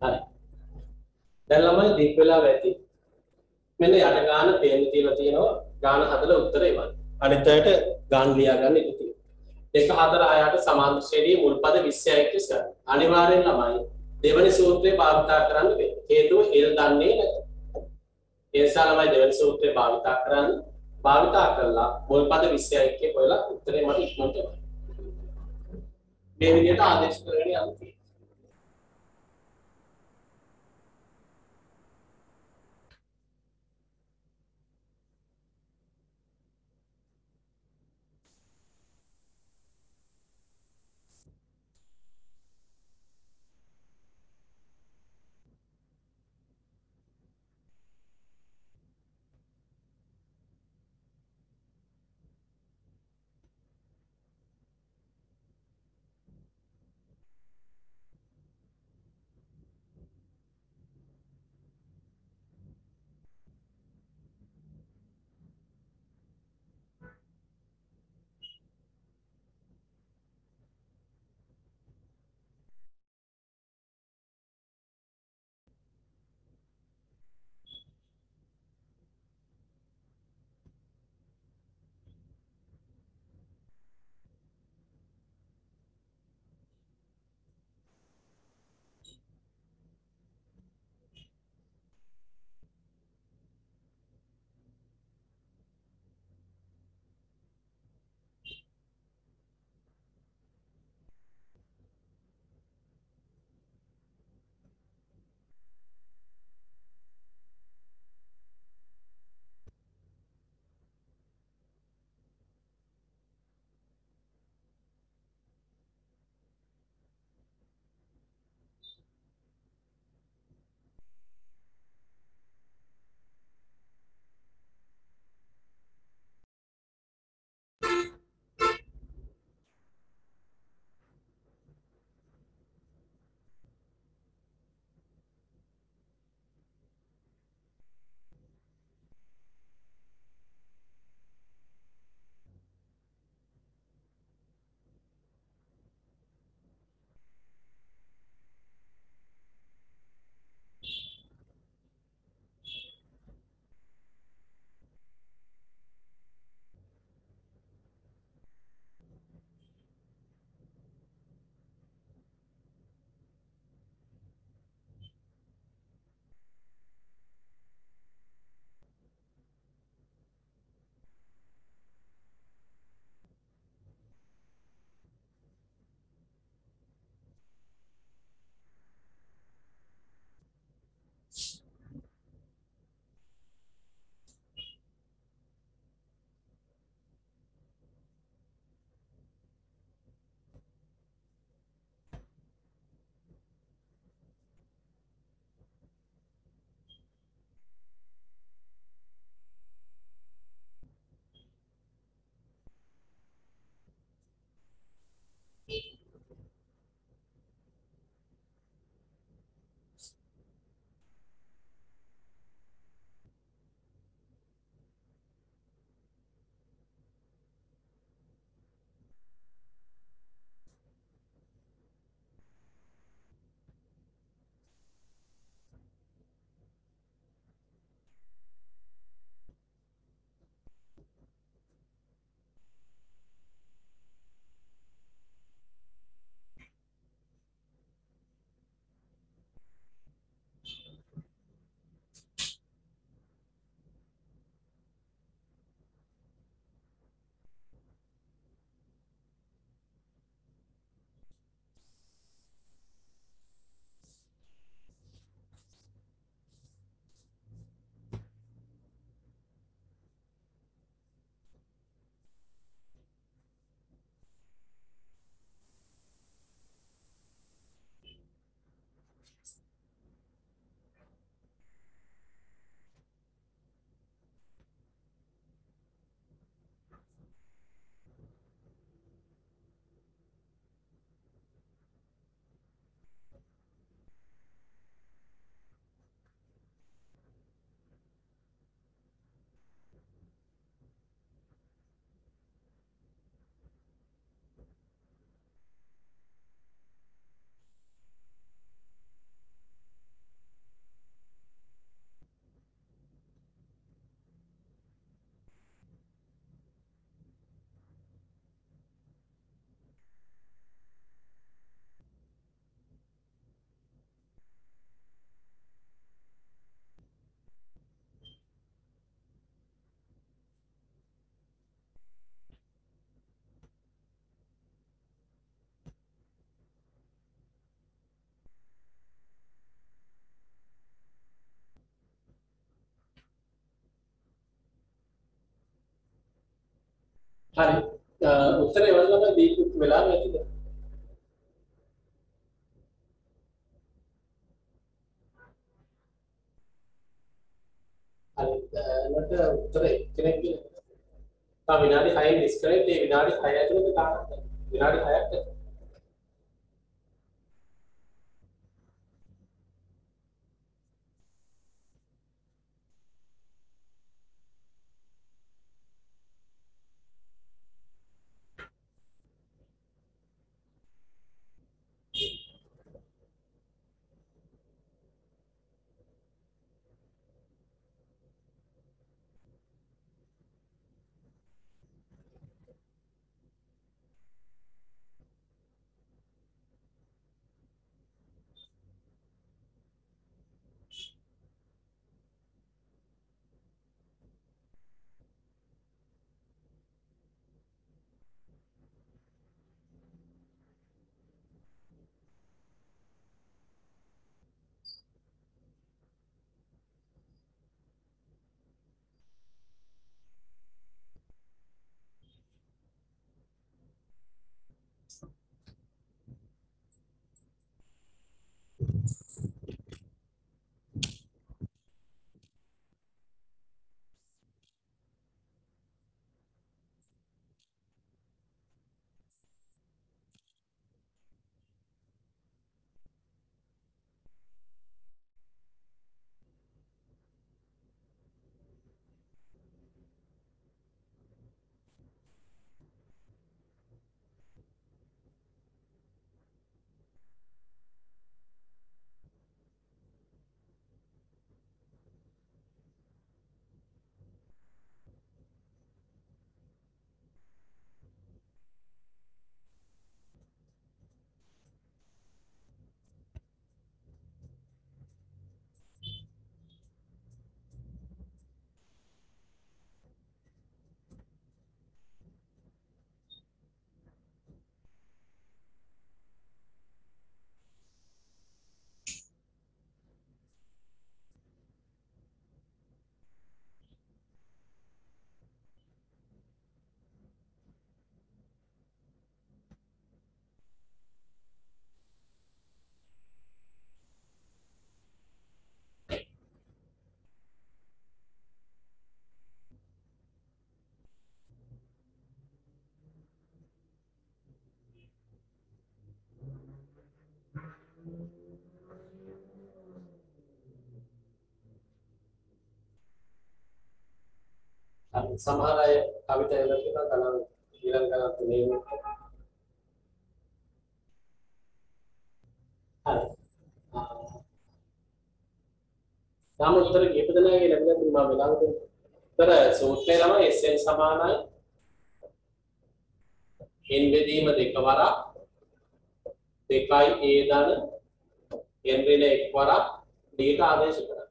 කරන්න. දැන් ළමයි දික් වෙලා වැටි. මෙන්න යට ගාන පේන්න තියලා තියෙනවා ගාන හදලා උත්තර එවන්න. අනිත් අයට ගාන ලියා ගන්න ඉඩ තියෙනවා. දෙක හතර හයට සමාන්තර ශ්‍රේණියේ මුල් පද 26ක් ඉස්සර. අනිවාර්යෙන් ළමයි දෙවනි සූත්‍රය භාවිතා කරන්න වෙනවා. හේතුව එල් දන්නේ නැත. ඒ නිසා ළමයි දෙවනි සූත්‍රය භාවිතා කරන්න භාවිතා කරලා මුල් පද 26 එකේ හොයලා උත්තරේ මට ඉක්මනට එවන්න. මේ විදිහට ආදේශ කරගෙන යන්න හරි. උත්තරේ වලම දීපු වෙලා නැතිද හරි. නට උත්තරේ කෙනෙක් තා විනාඩි 6 ඩිස්කනෙක්ට් ඒ විනාඩි 6 ඇතුළත තාම විනාඩි 6ක් ඇතුළත. සමහර අය කවිතා එළලා තියෙනවා ගණන් ඊළඟ ගණන් තුනේ හරි තාම උත්තර කීප දෙනාගේ ලැබිලා තියෙනවා මම වෙලාවට උත්තර සූත්‍රය තමයි SN සමානයි. N බෙදීම දෙක වරක්. දෙකයි a ධන. N ඍණ එක් වරක්. D ට ආදේශ කරා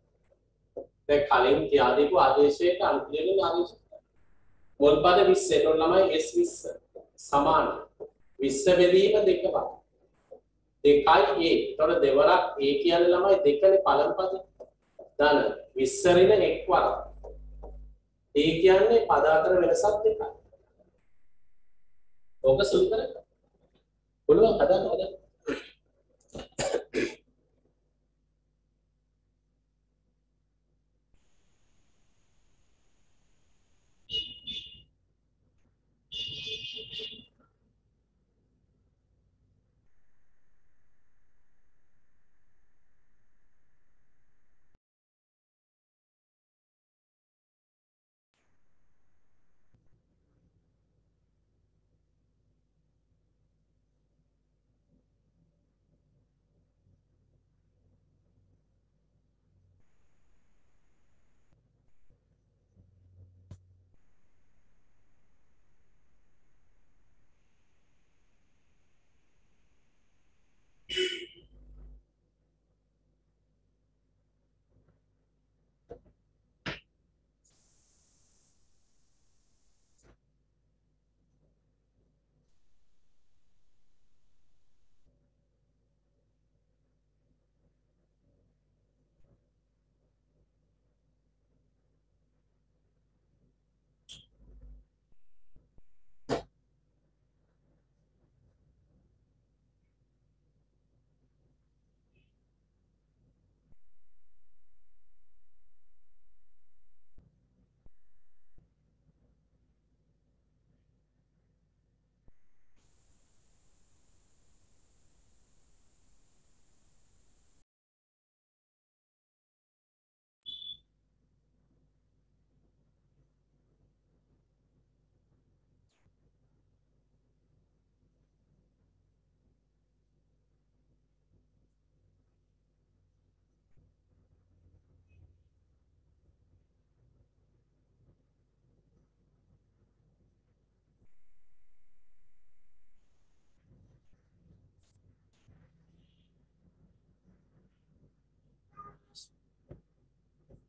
දැන් කලින් කියා දීපු ආදේශයට අනුකූලව ආදේශ මුල් පද 20 එතකොට ළමයි S 20 සමාන. 20 බෙදීම දෙක පද දෙකයි A. එතකොට දෙවරක් A කියන්නේ ළමයි දෙකනේ පළමු පද ධන 20 රින එක් වරක්. A කියන්නේ පද අතර වෙනසක් දෙකයි ඕක සුළු කර පුළුවන් හදන්න හදන්න.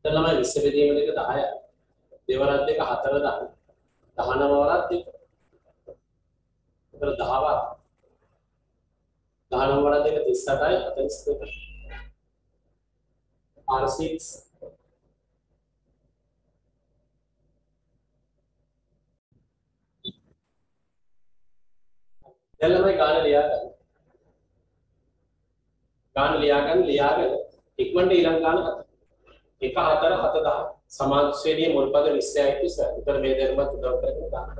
දැන් ළමයි 20 බෙදීම දෙක 10යි. දෙවරක් දෙක 4 10. 19 වරක් දෙක. ඒතර 10 වරක්. 19 වරක් දෙක 38යි 42යි. R6 දැන් ළමයි ගාන ලියා ගන්න. ගාන ලියා ගන්න ලියාගෙන ඉක්මනට ඊළඟ ගාන හත. 1 4 7 10 සමාන ශ්‍රේණියේ මුල් පද 20යි කිස. උතර මේ දෙකම උදව් කරගෙන ගන්න.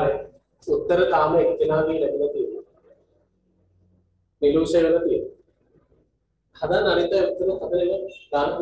හරි. උත්තර තාම එක්කෙනාගේ ලැබිලා තියෙනවා. නිලූෂය වෙලා තියෙනවා. හදන්න අනිත් අය උත්තර හදලා දාන්න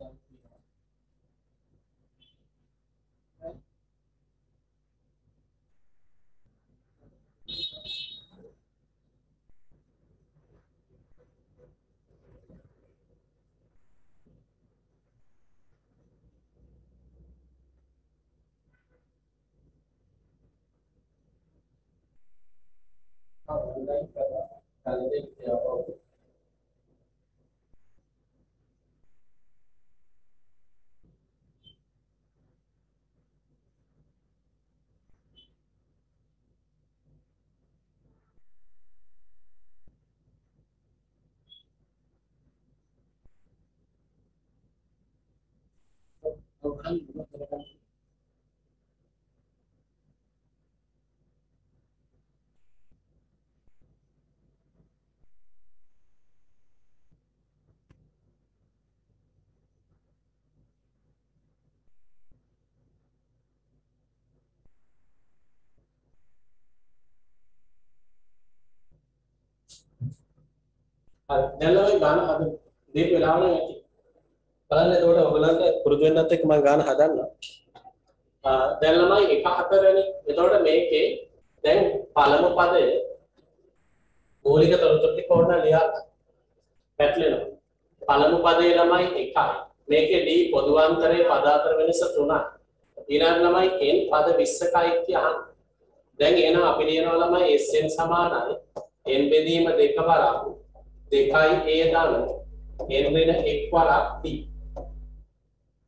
Kalau here. Right? How do. හරි දැන් ළමයි ගාන හද දීප වෙලාවල ඇති බලන්න එතකොට ඔයගලන්ට පුරුදු වෙන්නත් එක්ක මම ගාන හදන්න දැන් ළමයි එක හතරනේ. එතකොට මේකේ දැන් පළමු පදය මූලික තොරතුරු ටික ඕන ලියා පැටලෙනවා. පළමු පදේ ළමයි එකයි. මේකේ d පොදුවන්තරයේ පද අතර වෙනස 3යි ඊළඟ ළමයි n පද 20කයි කියහන් දැන් එහෙනම් අපි ලියනවා ළමයි sn සමානයි. N බෙදීම දෙක වරක් දෙකයි ඒ දාන n වෙන එක් වරක් t.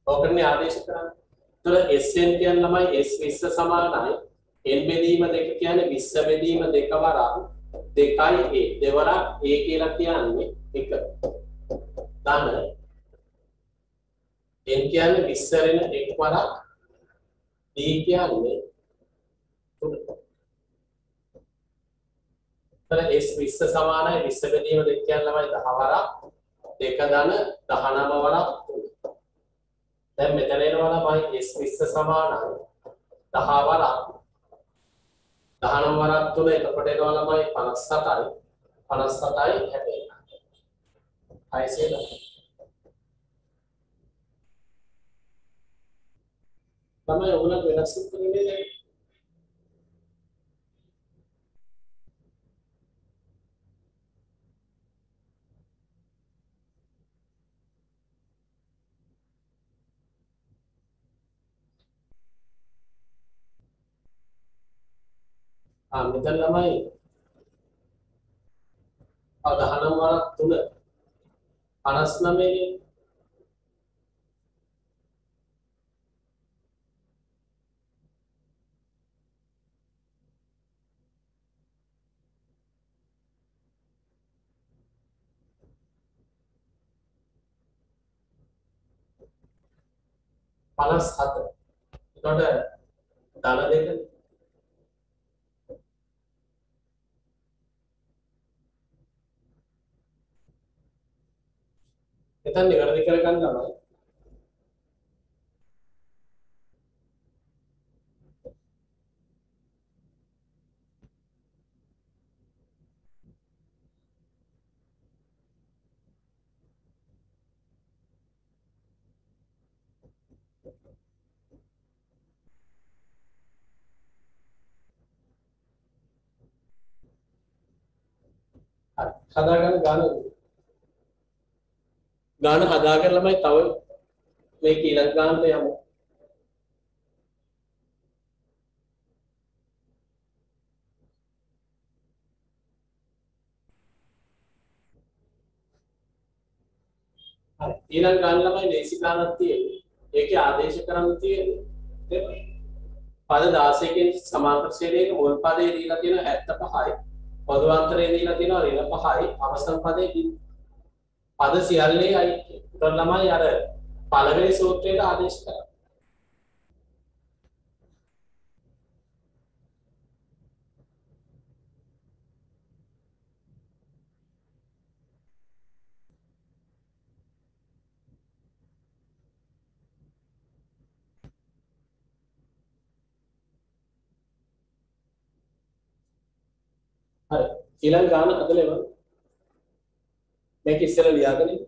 ඕකනේ ආදේශ කරන්නේ. එතකොට sn කියන ළමයි s 20 සමානයි n බෙදීම දෙක කියන්නේ 20 බෙදීම දෙක වරක් දෙකයි a දෙවරක් a කියලා කියන්නේ එක. දාන n කියන්නේ 20 වෙන එක් වරක් d කියන්නේ එතන S 20 සමානයි 20 බෙදීම දෙක කියන ළමයි 10 වරක් දෙක ධන 19 වරක් 3. දැන් මෙතන එනවා ළමයි S 20 සමානයි 10 වරක් 19 වරක් 3 එතකොට එනවා ළමයි 57යි 57යි 61. 600 තමයි ඔයගොල්ලෝ වෙනස් කරන්නේ මෙතන ළමයි ආ 19 වරක් 3 59 57 එතකොට ධන දෙක එතන නිවැරදි කරගන්න තමයි හදාගන්න ගාන ගාන හදාගෙන ළමයි තව මේ ඊළඟ ගානට යමු. හරි ඊළඟ ගාන ළමයි ලේසි ගානක් තියෙන්නේ. ඒකේ ආදේශ කරන්න තියෙන්නේ. පද 16කින් සමාන්තර ශ්‍රේණියක මුල් පදේ දීලා තියෙන 75යි. පොදුවන්තරේ දීලා තියෙනවා ඍණ 5යි. අවසන් පදේ පද සියල්ලේ අයිති. ඒතකොට ළමයි අර පළවෙනි සූත්‍රයට ආදේශ කරා. හරි ඊළඟ ගාන හදලා එවන්න මේක ඉස්සෙල්ලා ලියාගෙන ඉන්න.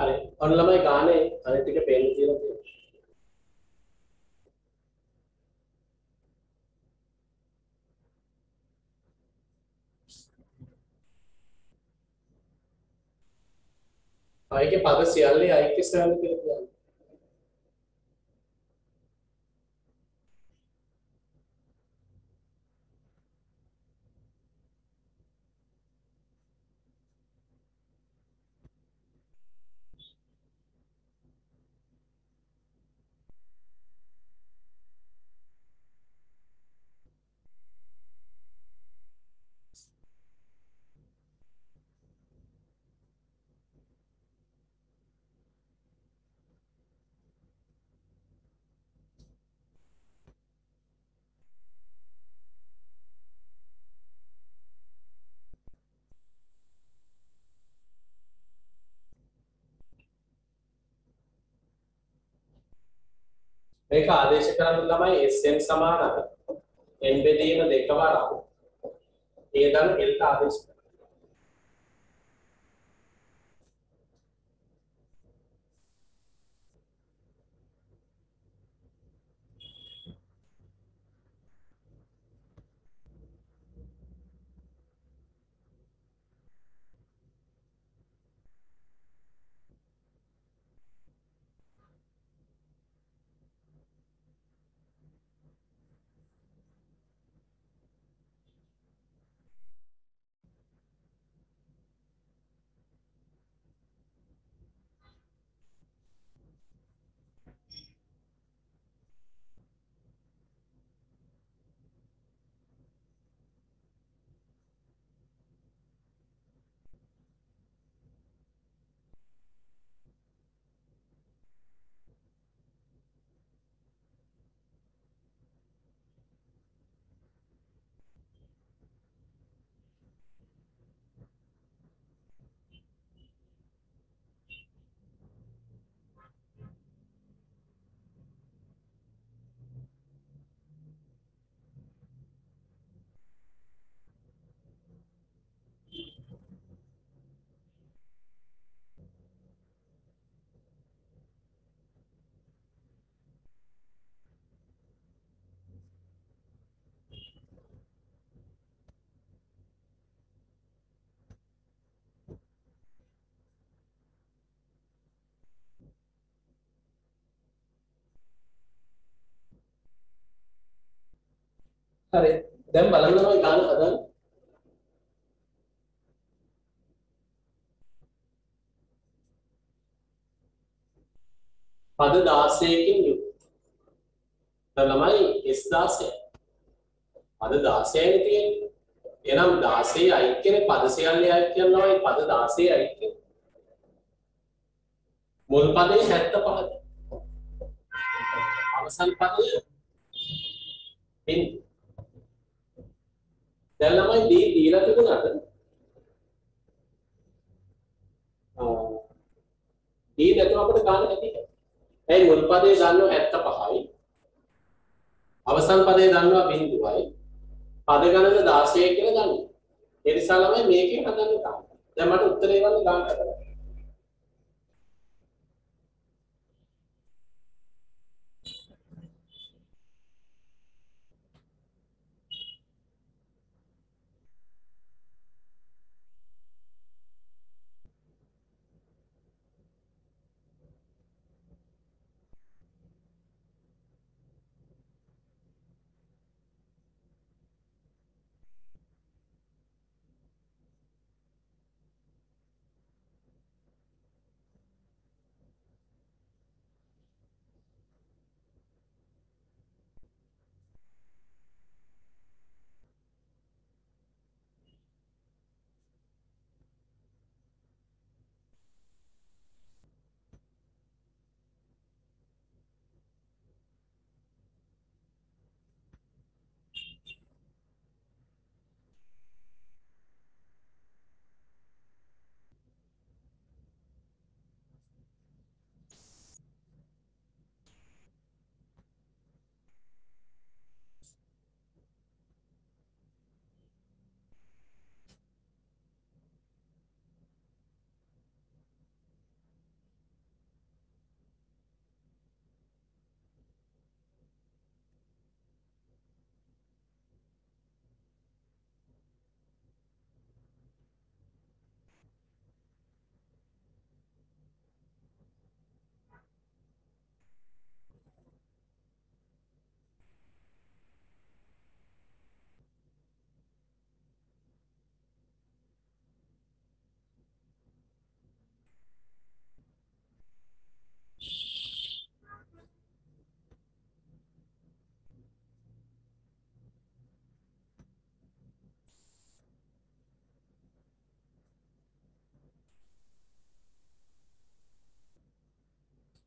හරි ඔන්න ළමයි ගානේ අනිත් ටික පේන්න කියලා තියෙනවා. අයගේ පද සියල්ලේ අයික්‍ය සරල කියලා කියන්නේ. මේක ආදේශ කරන්න ළමයි sn සමානයි n බෙදීම දෙක වරක් ඒ දන් l ආදේශ හරි. දැන් බලන්න තමයි ගාන හදන්න. පද 16කින් යුක්ත. ළමයි S16 පද 16යි තියෙන්නේ. එහෙනම් 16 අයිත් කියන්නේ පද සියල්ලේ අයිත් කියනවා පද 16 අයිත් කියන්නේ මුල් පදේ 75යි අවසන් පදේ? බින්දුව දැන් ළමයි D දීලා තිබුණාට D නැතුව අපිට ගන්න හැටි. ඇයි මුල් පදේ දන්නවා 75යි. අවසන් පදේ දන්නවා බිඳුවයි. පද ගණන 16 කියලා දන්නවා. ඒ නිසා ළමයි මේකෙන් හදන්න තමයි. දැන් මට උත්තරේ වන්න ගන්න හදලා.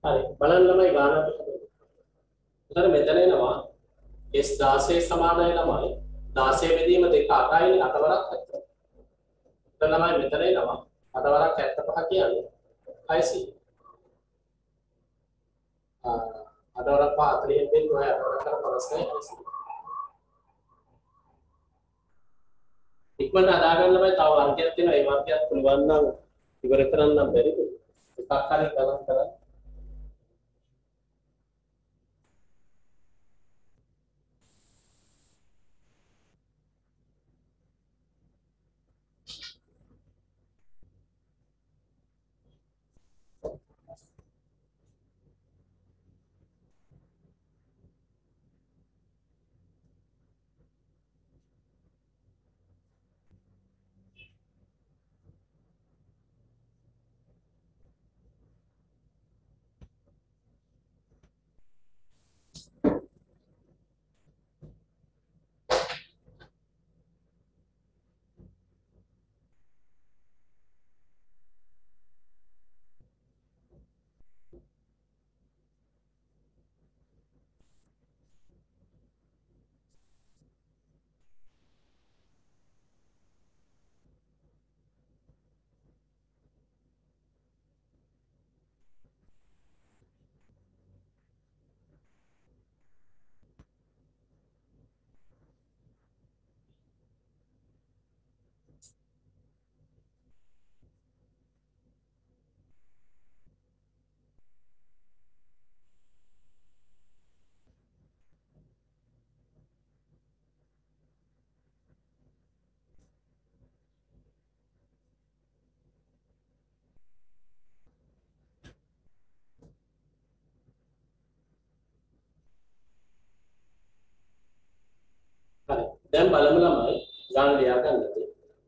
හරි බලන්න ළමයි ගාන අපිට. එතන මෙතන එනවා S16 සමානයි ළමයි 16 බෙදීම දෙක 8යි 8 වරක් 70. එතන ළමයි මෙතන එනවා 8 වරක් 75 කියන්නේ 600. ආ 8 වරක් 40 වෙන්නේ ඔය 8 වරක් 59 600. ඉක්මනට අදා ගන්න බෑ තව වර්ගයක් තියෙනවා ඒ වර්ගයක් පුළුවන් නම් ඉවර කරන්න බැරිද එකක් හරි ගණන් කරන්න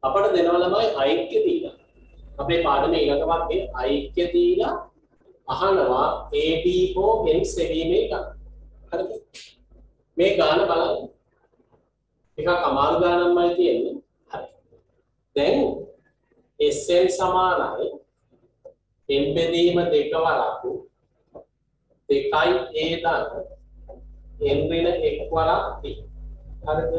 අපට දෙනවා ළමයි ඓක්‍ය දීලා. අපේ පාඩමේ ඊළඟ වර්ගයේ ඓක්‍ය දීලා අහනවා AB හෝ N සෙවීමේ ගාන. හරිද? මේ ගාන බලන්න. එකක් අමාරු ගානක්මයි තියෙන්නේ. හරි. දැන් Sn සමානයි n බෙදීම දෙක වරක් දෙකයි a ධන n ඍණ එක් වරක් b හරිද?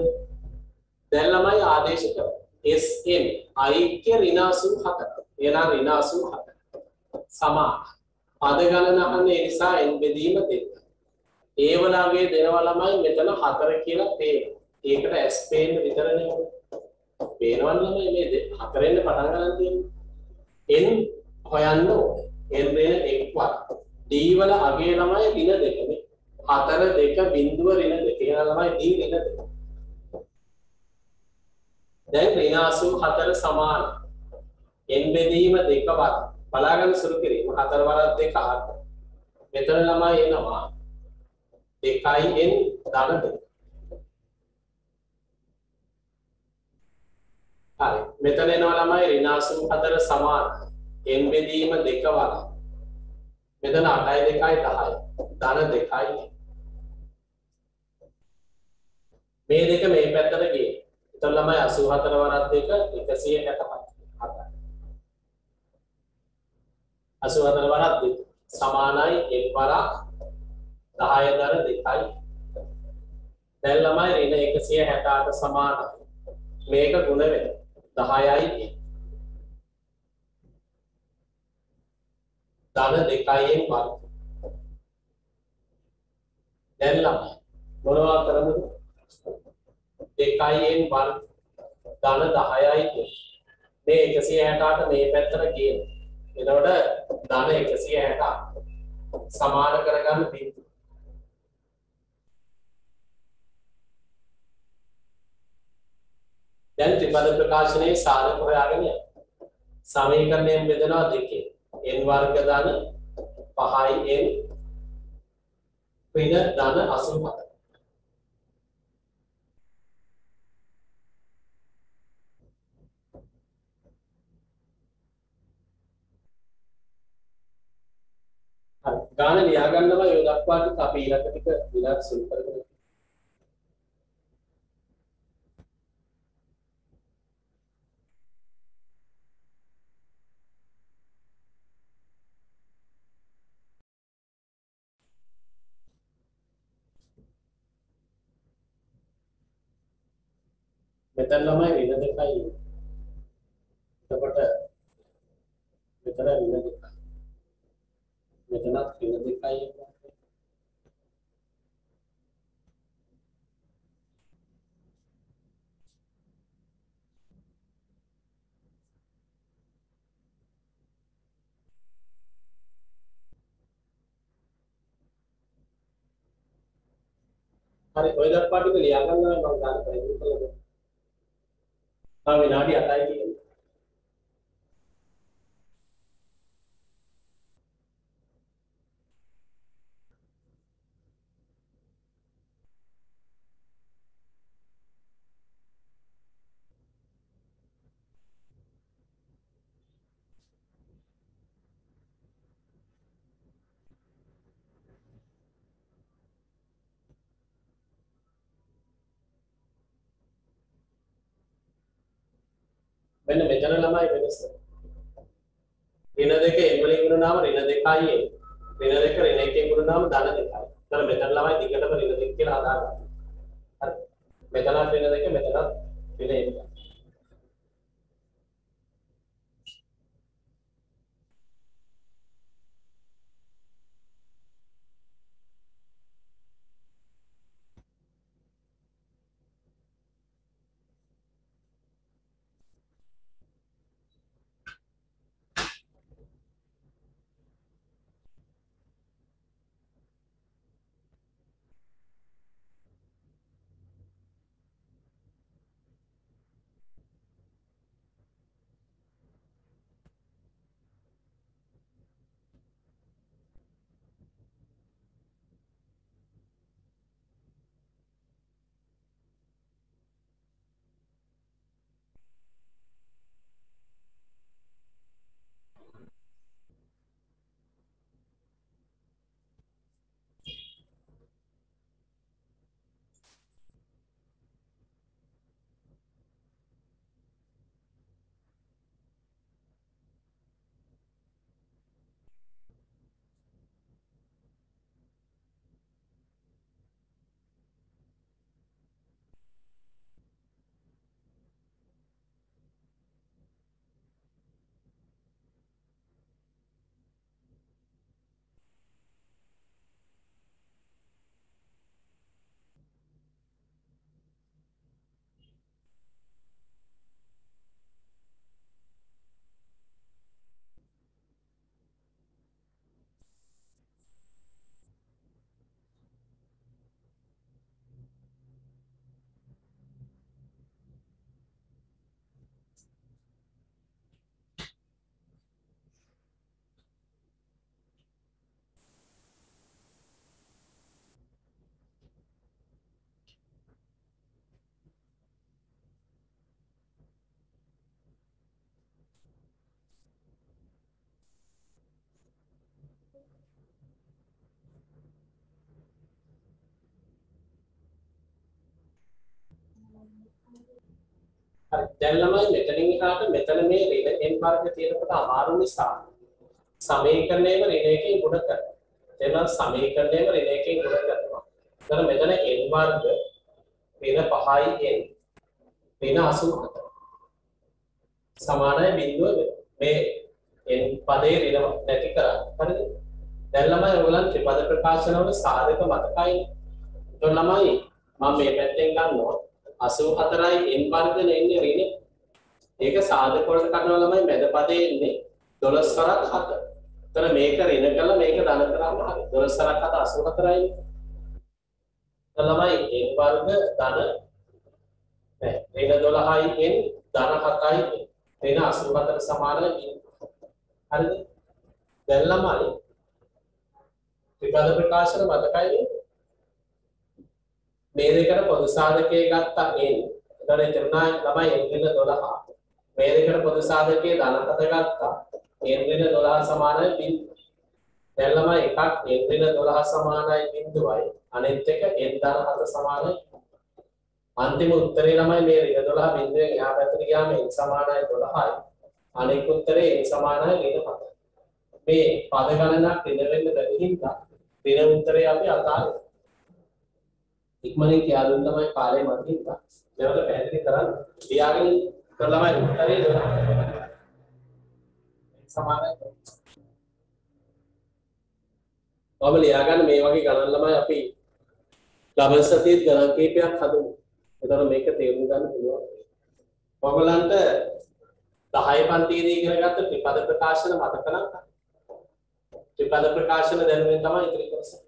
දැන් ළමයි ආදේශ කරමු. Sn ඓක්‍ය ඍණාසු 7. එනවා ඍණාසු 7. සමාන. පද ගණන අහන්නේ ඒ නිසා n බෙදීම දෙක. ඒ වලගේ දෙනවා ළමයි මෙතන 4 කියලා පේනවා. ඒකට S පේන්න විතරනේ. පේනවනේ ළමයි මේ හතරෙන් පටන් ගන්න තියෙන්නේ. n හොයන්න ඕනේ. n ඍණ එක් වරක්. d වල අගේ ළමයි ඍණ දෙකනේ. 4 2 බිඳුව ඍණ දෙක. ඒ ළමයි d ඍණ දෙක. දැන් ඍණාසු 4 සමාන. n බෙදීම දෙක වර බලාගන්න සුරු කිරීම 4 වරක් දෙක 8 මෙතන ළමයි එනවා. 2n ධන දෙක. හරි. මෙතන එනවා ළමයි ඍණාසු 4 සමාන. n බෙදීම දෙක වර මෙතන 8යි 2යි 10යි ධන දෙකයි. මේ දෙක මේ පැත්තට ගියේ. එතන ළමයි 84 වරක් දෙක 165 84 වරක් දෙක සමානයි එක් වරක් 10 දර දෙකයි. දැන් ළමයි ඍණ 168 සමානයි. මේක ගුණ වෙනවා. 10යි ධන දෙකයින් වර්ග. දැන් ළමයි මොනවා කරමුද දෙකයිෙන් වර්ග ධන 10යි මේ 168 මේ පැත්තට ගේන. එතකොට ධන 168 සමාන කරගන්න බිඳු. දැන් ත්‍රිපද ප්‍රකාශනයේ සාධක හොයාගෙන යන්න. සමීකරණයෙන් බෙදනවා දෙකේ. n වර්ග ධන 5i n ඍණ ධන 87. ගාන ලියාගන්නවා ඒ දක්වාට අපි ඉලක්ක ටික විලාස සුළු කරගෙන මෙතන ළමයි වෙන දෙකයි. එතකොට මෙතන වෙන දෙකයි මෙතනත් ඍණ දෙකයි හරි ඔය දක්වා ටික ලියා ගන්නවා මම ගන්න ප්‍රයත්න කළා. තව විනාඩි 8යි තියෙන්නේ. මෙන්න මෙතන ළමයි වෙනස. ඍණ දෙක n වලින් ගුණනාම ඍණ දෙකයි n. ඍණ දෙක ඍණ එකෙන් ගුණනාම ධන දෙකයි. එතන මෙතන ළමයි දිගටම ඍණ දෙක කියලා හදාගන්න. හරි. මෙතනත් ඍණ දෙක මෙතනත් ඍණ එකයි. හරි දැන් ළමයි මෙතනින් එහාට මෙතන මේ ඍණ n වර්ග තියෙනකොට අමාරු නිසා සමීකරණයම ඍණ එකෙන් ගුණ කරනවා. එතන සමීකරණයම ඍණ එකෙන් ගුණ කරනවා. එතන මෙතන n වර්ග ඍණ 5යි n ඍණ 84. සමානයි බිඳුව මේ n පදේ ඍණ නැති කරා. හරිද? දැන් ළමයි ඔයගොල්ලන් ත්‍රිපද ප්‍රකාශනවල සාධක මතකයි. එතකොට ළමයි මම මේ පැත්තෙන් ගන්නවා 84යි n වර්ගන එන්නේ ඍණ. ඒක සාධක වලට කරනවා ළමයි මැද පදේ එන්නේ 12 වරක් 7. එතන මේක ඍණ කළා මේක ධන කරාම හරි. 12 වරක් 7 84යි. එතන ළමයි n වර්ග ධන ඍණ 12යි n ධන 7යි ඍණ 84ට සමානයි හරිද? දැන් ළමයි ත්‍රිපද ප්‍රකාශන මතකයි නේද? මේ දෙකට පොදු සාධකයේ ගත්තා n. එතකොට එතනයි ළමයි n ඍණ 12. මේ දෙකට පොදු සාධකයේ ධනපද ගත්තා. n ඍණ 12 සමානයි බිඳුව. දැන් ළමයි එකක් n ඍණ 12 සමානයි බිඳුවයි. අනෙත් එක n ධන 7 සමානයි. අන්තිම උත්තරේ ළමයි මේ ඍණ 12 බිඳුවෙන් එහා පැත්තට ගියාම n සමානයි 12යි. අනෙක් උත්තරේ n සමානයි ඍණ 7යි. මේ පද ගණනක් ඍණ වෙන්න බැරි හින්දා ඍණ උත්තරේ අපි අතාරිනවා. ඉක්මනින් කියලා දුන්න තමයි කාලේ මත හින්දා නැවත පැහැදිලි කරන්න ලියාගෙන කරලාමයි උත්තරේ දෙනවා සමානයි. ඔබ ලියාගන්න මේ වගේ ගණන් ළමයි අපි ලබන සතියේත් ගණන් කීපයක් හදමු. එතකොට මේක තේරුම් ගන්න පුළුවන්. ඔයගලන්ට 10 පන්තියේදී ඉගෙන ගත්ත ත්‍රිපද ප්‍රකාශන මතක නම් ත්‍රිපද ප්‍රකාශන දැනුමෙන් තමයි ඉතිරි කොටස.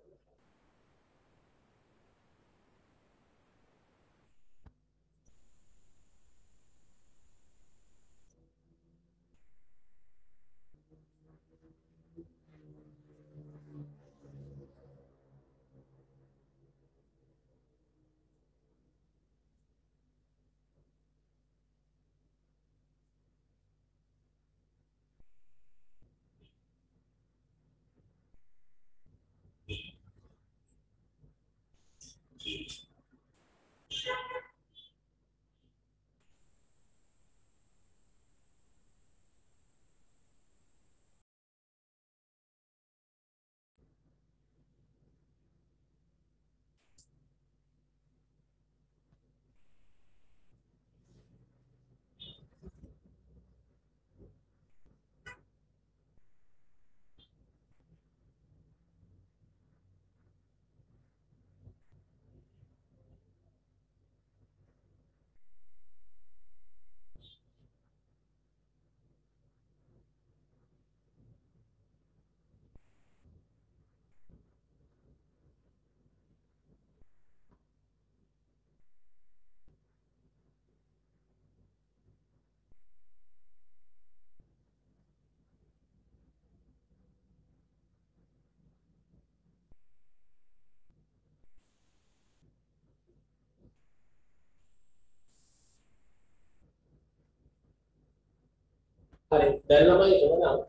හරි දැන් ළමයි එහෙනම්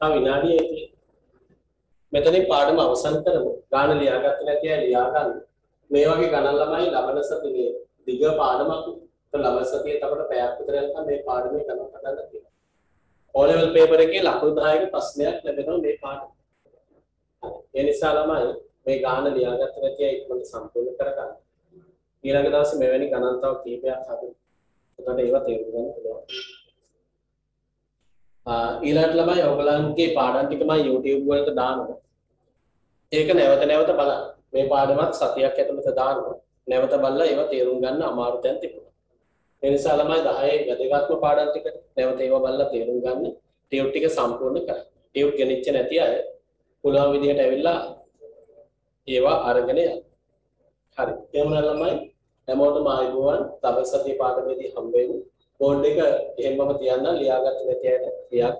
තව විනාඩියක් මෙතනින් පාඩම අවසන් කරමු. ගාන ලියාගත්තේ නැති අය ලියා ගන්න. මේ වගේ ගණන් ළමයි ලබන සතියේ දිග පාඩමක් ලබන සතියේ අපිට පැයක් විතර යනකම් මේ පාඩමේ ගණන් හදන්න තියෙනවා. O level paper එකේ ලකුණු 10ක ප්‍රශ්නයක් ලැබෙනවා මේ පාඩම. ඒ නිසා ළමයි මේ ගාන ලියාගත්තේ නැති අය ඉක්මනට සම්පූර්ණ කරගන්න. ඊළඟ දවසේ මෙවැනි ගණන් තව කීපයක් හදමු. එතකොට ඒවා තේරුම් ගන්න පුළුවන්. ඊළඟට ළමයි ඔයගලන්ගේ පාඩම් ටික මම YouTube වලට දානවා. ඒක නැවත නැවත බලන්න. මේ පාඩමත් සතියක් ඇතුළත දානවා. නැවත බලලා ඒවා තේරුම් ගන්න අමාරු තැන් තිබුණා. ඒ නිසා ළමයි 10 වැදගත්ම පාඩම් ටික නැවත ඒවා බලලා තේරුම් ගන්න. ටියුට් ටික සම්පූර්ණ කරන්න. ටියුට් ගෙනිච්ච නැති අය පුළුවන් විදිහට ඇවිල්ලා ඒවා අරගෙන යන්න. හරි. එහෙනම් ළමයි හැමෝටම ආයුබෝවන්. තව සතිය පාඩමේදී හම්බ වෙමු. බෝඩ් එක එහෙමම තියන්න ලියාගත්ත නැති අයට ලියා